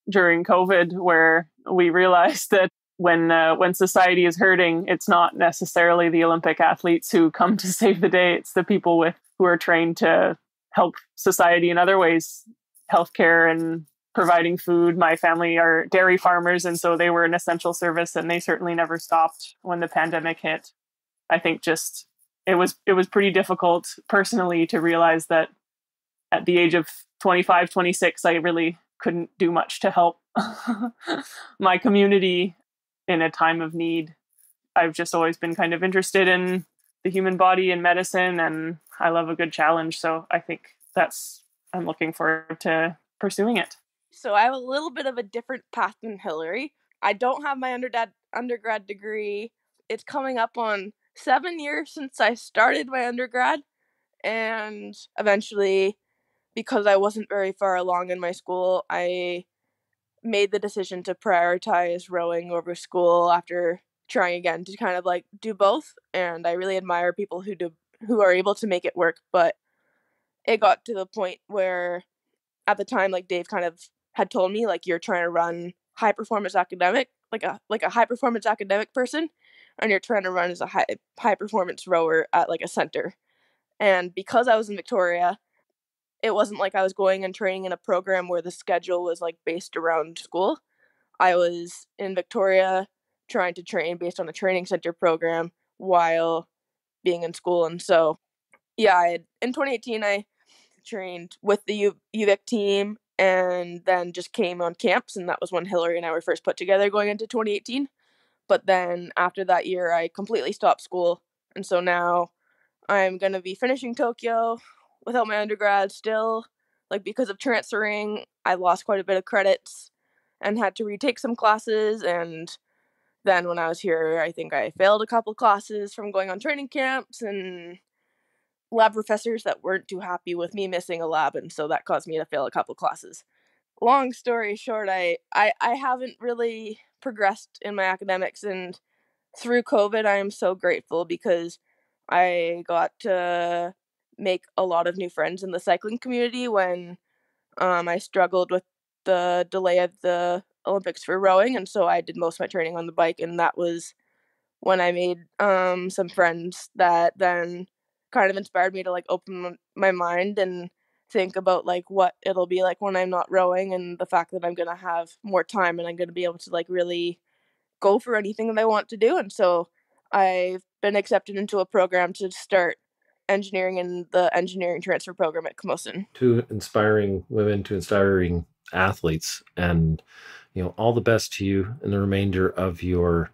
during COVID, where we realized that when uh, when society is hurting, it's not necessarily the Olympic athletes who come to save the day. It's the people with who are trained to help society in other ways, healthcare and providing food. My family are dairy farmers, and so they were an essential service, and they certainly never stopped when the pandemic hit. I think just it was it was pretty difficult personally to realize that at the age of 25 26 i really couldn't do much to help my community in a time of need i've just always been kind of interested in the human body and medicine and i love a good challenge so i think that's i'm looking forward to pursuing it so I have a little bit of a different path than Hillary. I don't have my undergrad undergrad degree. It's coming up on seven years since I started my undergrad, and eventually, because I wasn't very far along in my school, I made the decision to prioritize rowing over school after trying again to kind of like do both and I really admire people who do who are able to make it work but it got to the point where at the time like Dave kind of had told me like you're trying to run high performance academic like a like a high performance academic person and you're trying to run as a high high performance rower at like a center. And because I was in Victoria it wasn't like I was going and training in a program where the schedule was like based around school. I was in Victoria trying to train based on a training center program while being in school and so yeah I had, in 2018 I trained with the UVic team and then just came on camps and that was when Hillary and I were first put together going into 2018 but then after that year I completely stopped school and so now I'm going to be finishing Tokyo without my undergrad still like because of transferring I lost quite a bit of credits and had to retake some classes and then when I was here I think I failed a couple classes from going on training camps and lab professors that weren't too happy with me missing a lab and so that caused me to fail a couple classes. Long story short i i, I haven't really progressed in my academics and through covid i am so grateful because i got to make a lot of new friends in the cycling community when um, i struggled with the delay of the olympics for rowing and so i did most of my training on the bike and that was when i made um, some friends that then kind of inspired me to like open my mind and think about like what it'll be like when I'm not rowing and the fact that I'm going to have more time and I'm going to be able to like really go for anything that I want to do and so I've been accepted into a program to start engineering in the engineering transfer program at Camosun. To inspiring women, to inspiring athletes, and you know all the best to you in the remainder of your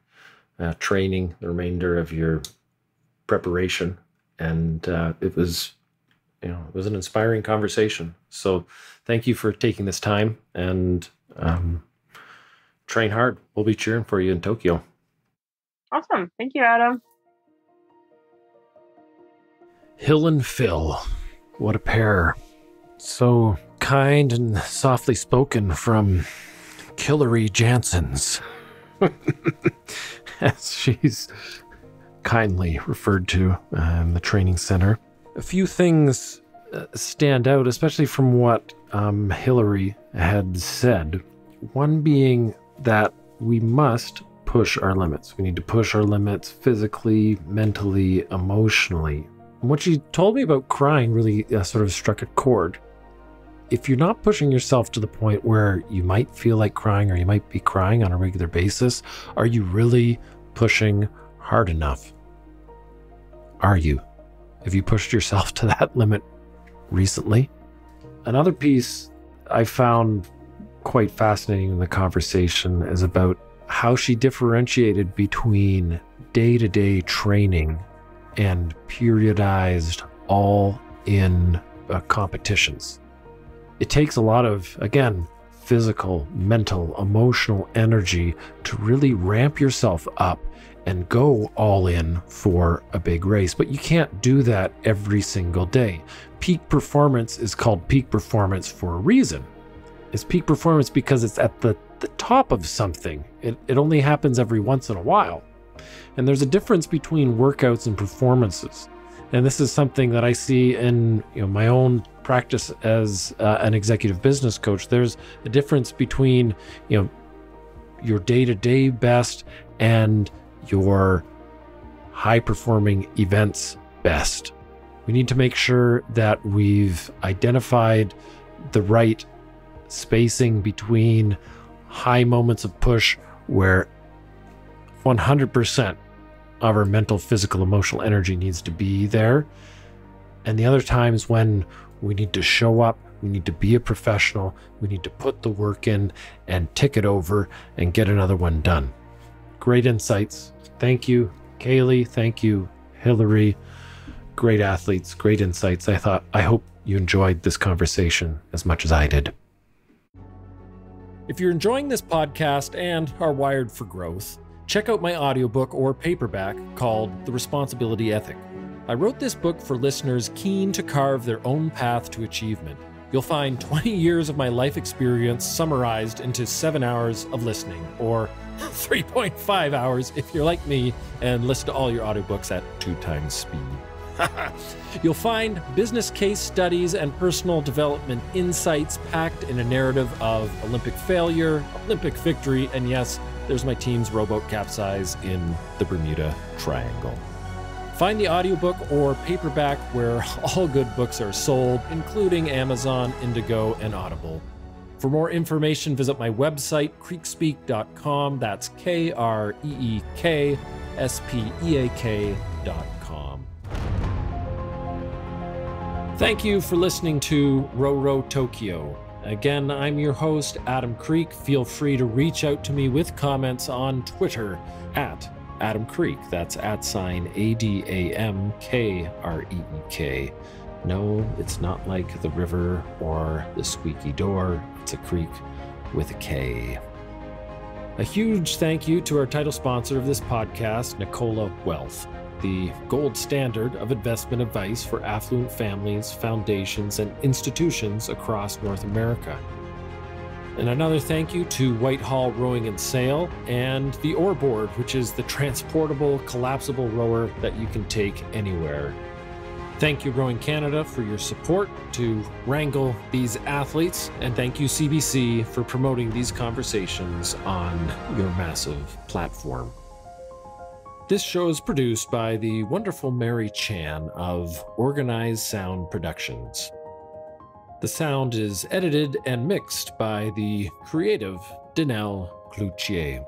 uh, training, the remainder of your preparation. And uh, it was you know it was an inspiring conversation. So thank you for taking this time and um, train hard. We'll be cheering for you in tokyo. Awesome. Thank you adam hill and phil what a pair so kind and softly spoken from Hillary Janssens as she's kindly referred to uh, in the training center. A few things uh, stand out, especially from what um, Hillary had said. One being that we must push our limits. We need to push our limits physically, mentally, emotionally. What she told me about crying really uh, sort of struck a chord. If you're not pushing yourself to the point where you might feel like crying or you might be crying on a regular basis, are you really pushing hard enough? Are you? Have you pushed yourself to that limit recently? Another piece I found quite fascinating in the conversation is about how she differentiated between day to day training and periodized all in uh, competitions. It takes a lot of, again, physical, mental, emotional energy to really ramp yourself up and go all in for a big race. But you can't do that every single day. Peak performance is called peak performance for a reason. It's peak performance because it's at the, the top of something. It, it only happens every once in a while. And there's a difference between workouts and performances. And this is something that I see in you know, my own practice as uh, an executive business coach. There's a difference between you know your day-to-day best and your high performing events best. We need to make sure that we've identified the right spacing between high moments of push where 100% of our mental, physical, emotional energy needs to be there. And the other times when we need to show up, we need to be a professional, we need to put the work in and tick it over and get another one done. Great insights. Thank you, Caileigh. Thank you, Hillary. Great athletes, great insights. I thought, I hope you enjoyed this conversation as much as I did. If you're enjoying this podcast and are wired for growth, check out my audiobook or paperback called The Responsibility Ethic. I wrote this book for listeners keen to carve their own path to achievement. You'll find 20 years of my life experience summarized into seven hours of listening, or 3.5 hours if you're like me and listen to all your audiobooks at two times speed. You'll find business case studies and personal development insights packed in a narrative of Olympic failure, Olympic victory, and yes, there's my team's rowboat capsize in the Bermuda Triangle. Find the audiobook or paperback where all good books are sold, including Amazon, Indigo, and Audible. For more information, visit my website, kreekspeak.com. That's K R E E K S P E A K.com. Thank you for listening to Roro Tokyo. Again, I'm your host, Adam Kreek. Feel free to reach out to me with comments on Twitter at Adam Kreek. That's at sign A D A M K R E E K. No, it's not like the river or the squeaky door. It's a creek with a K. A huge thank you to our title sponsor of this podcast, Nicola Wealth, the gold standard of investment advice for affluent families, foundations, and institutions across North America. And another thank you to Whitehall Rowing and Sail and the Oar Board, which is the transportable, collapsible rower that you can take anywhere. Thank you, Rowing Canada, for your support to wrangle these athletes. And thank you, CBC, for promoting these conversations on your massive platform. This show is produced by the wonderful Mary Chan of Organized Sound Productions. The sound is edited and mixed by the creative Danelle Cloutier.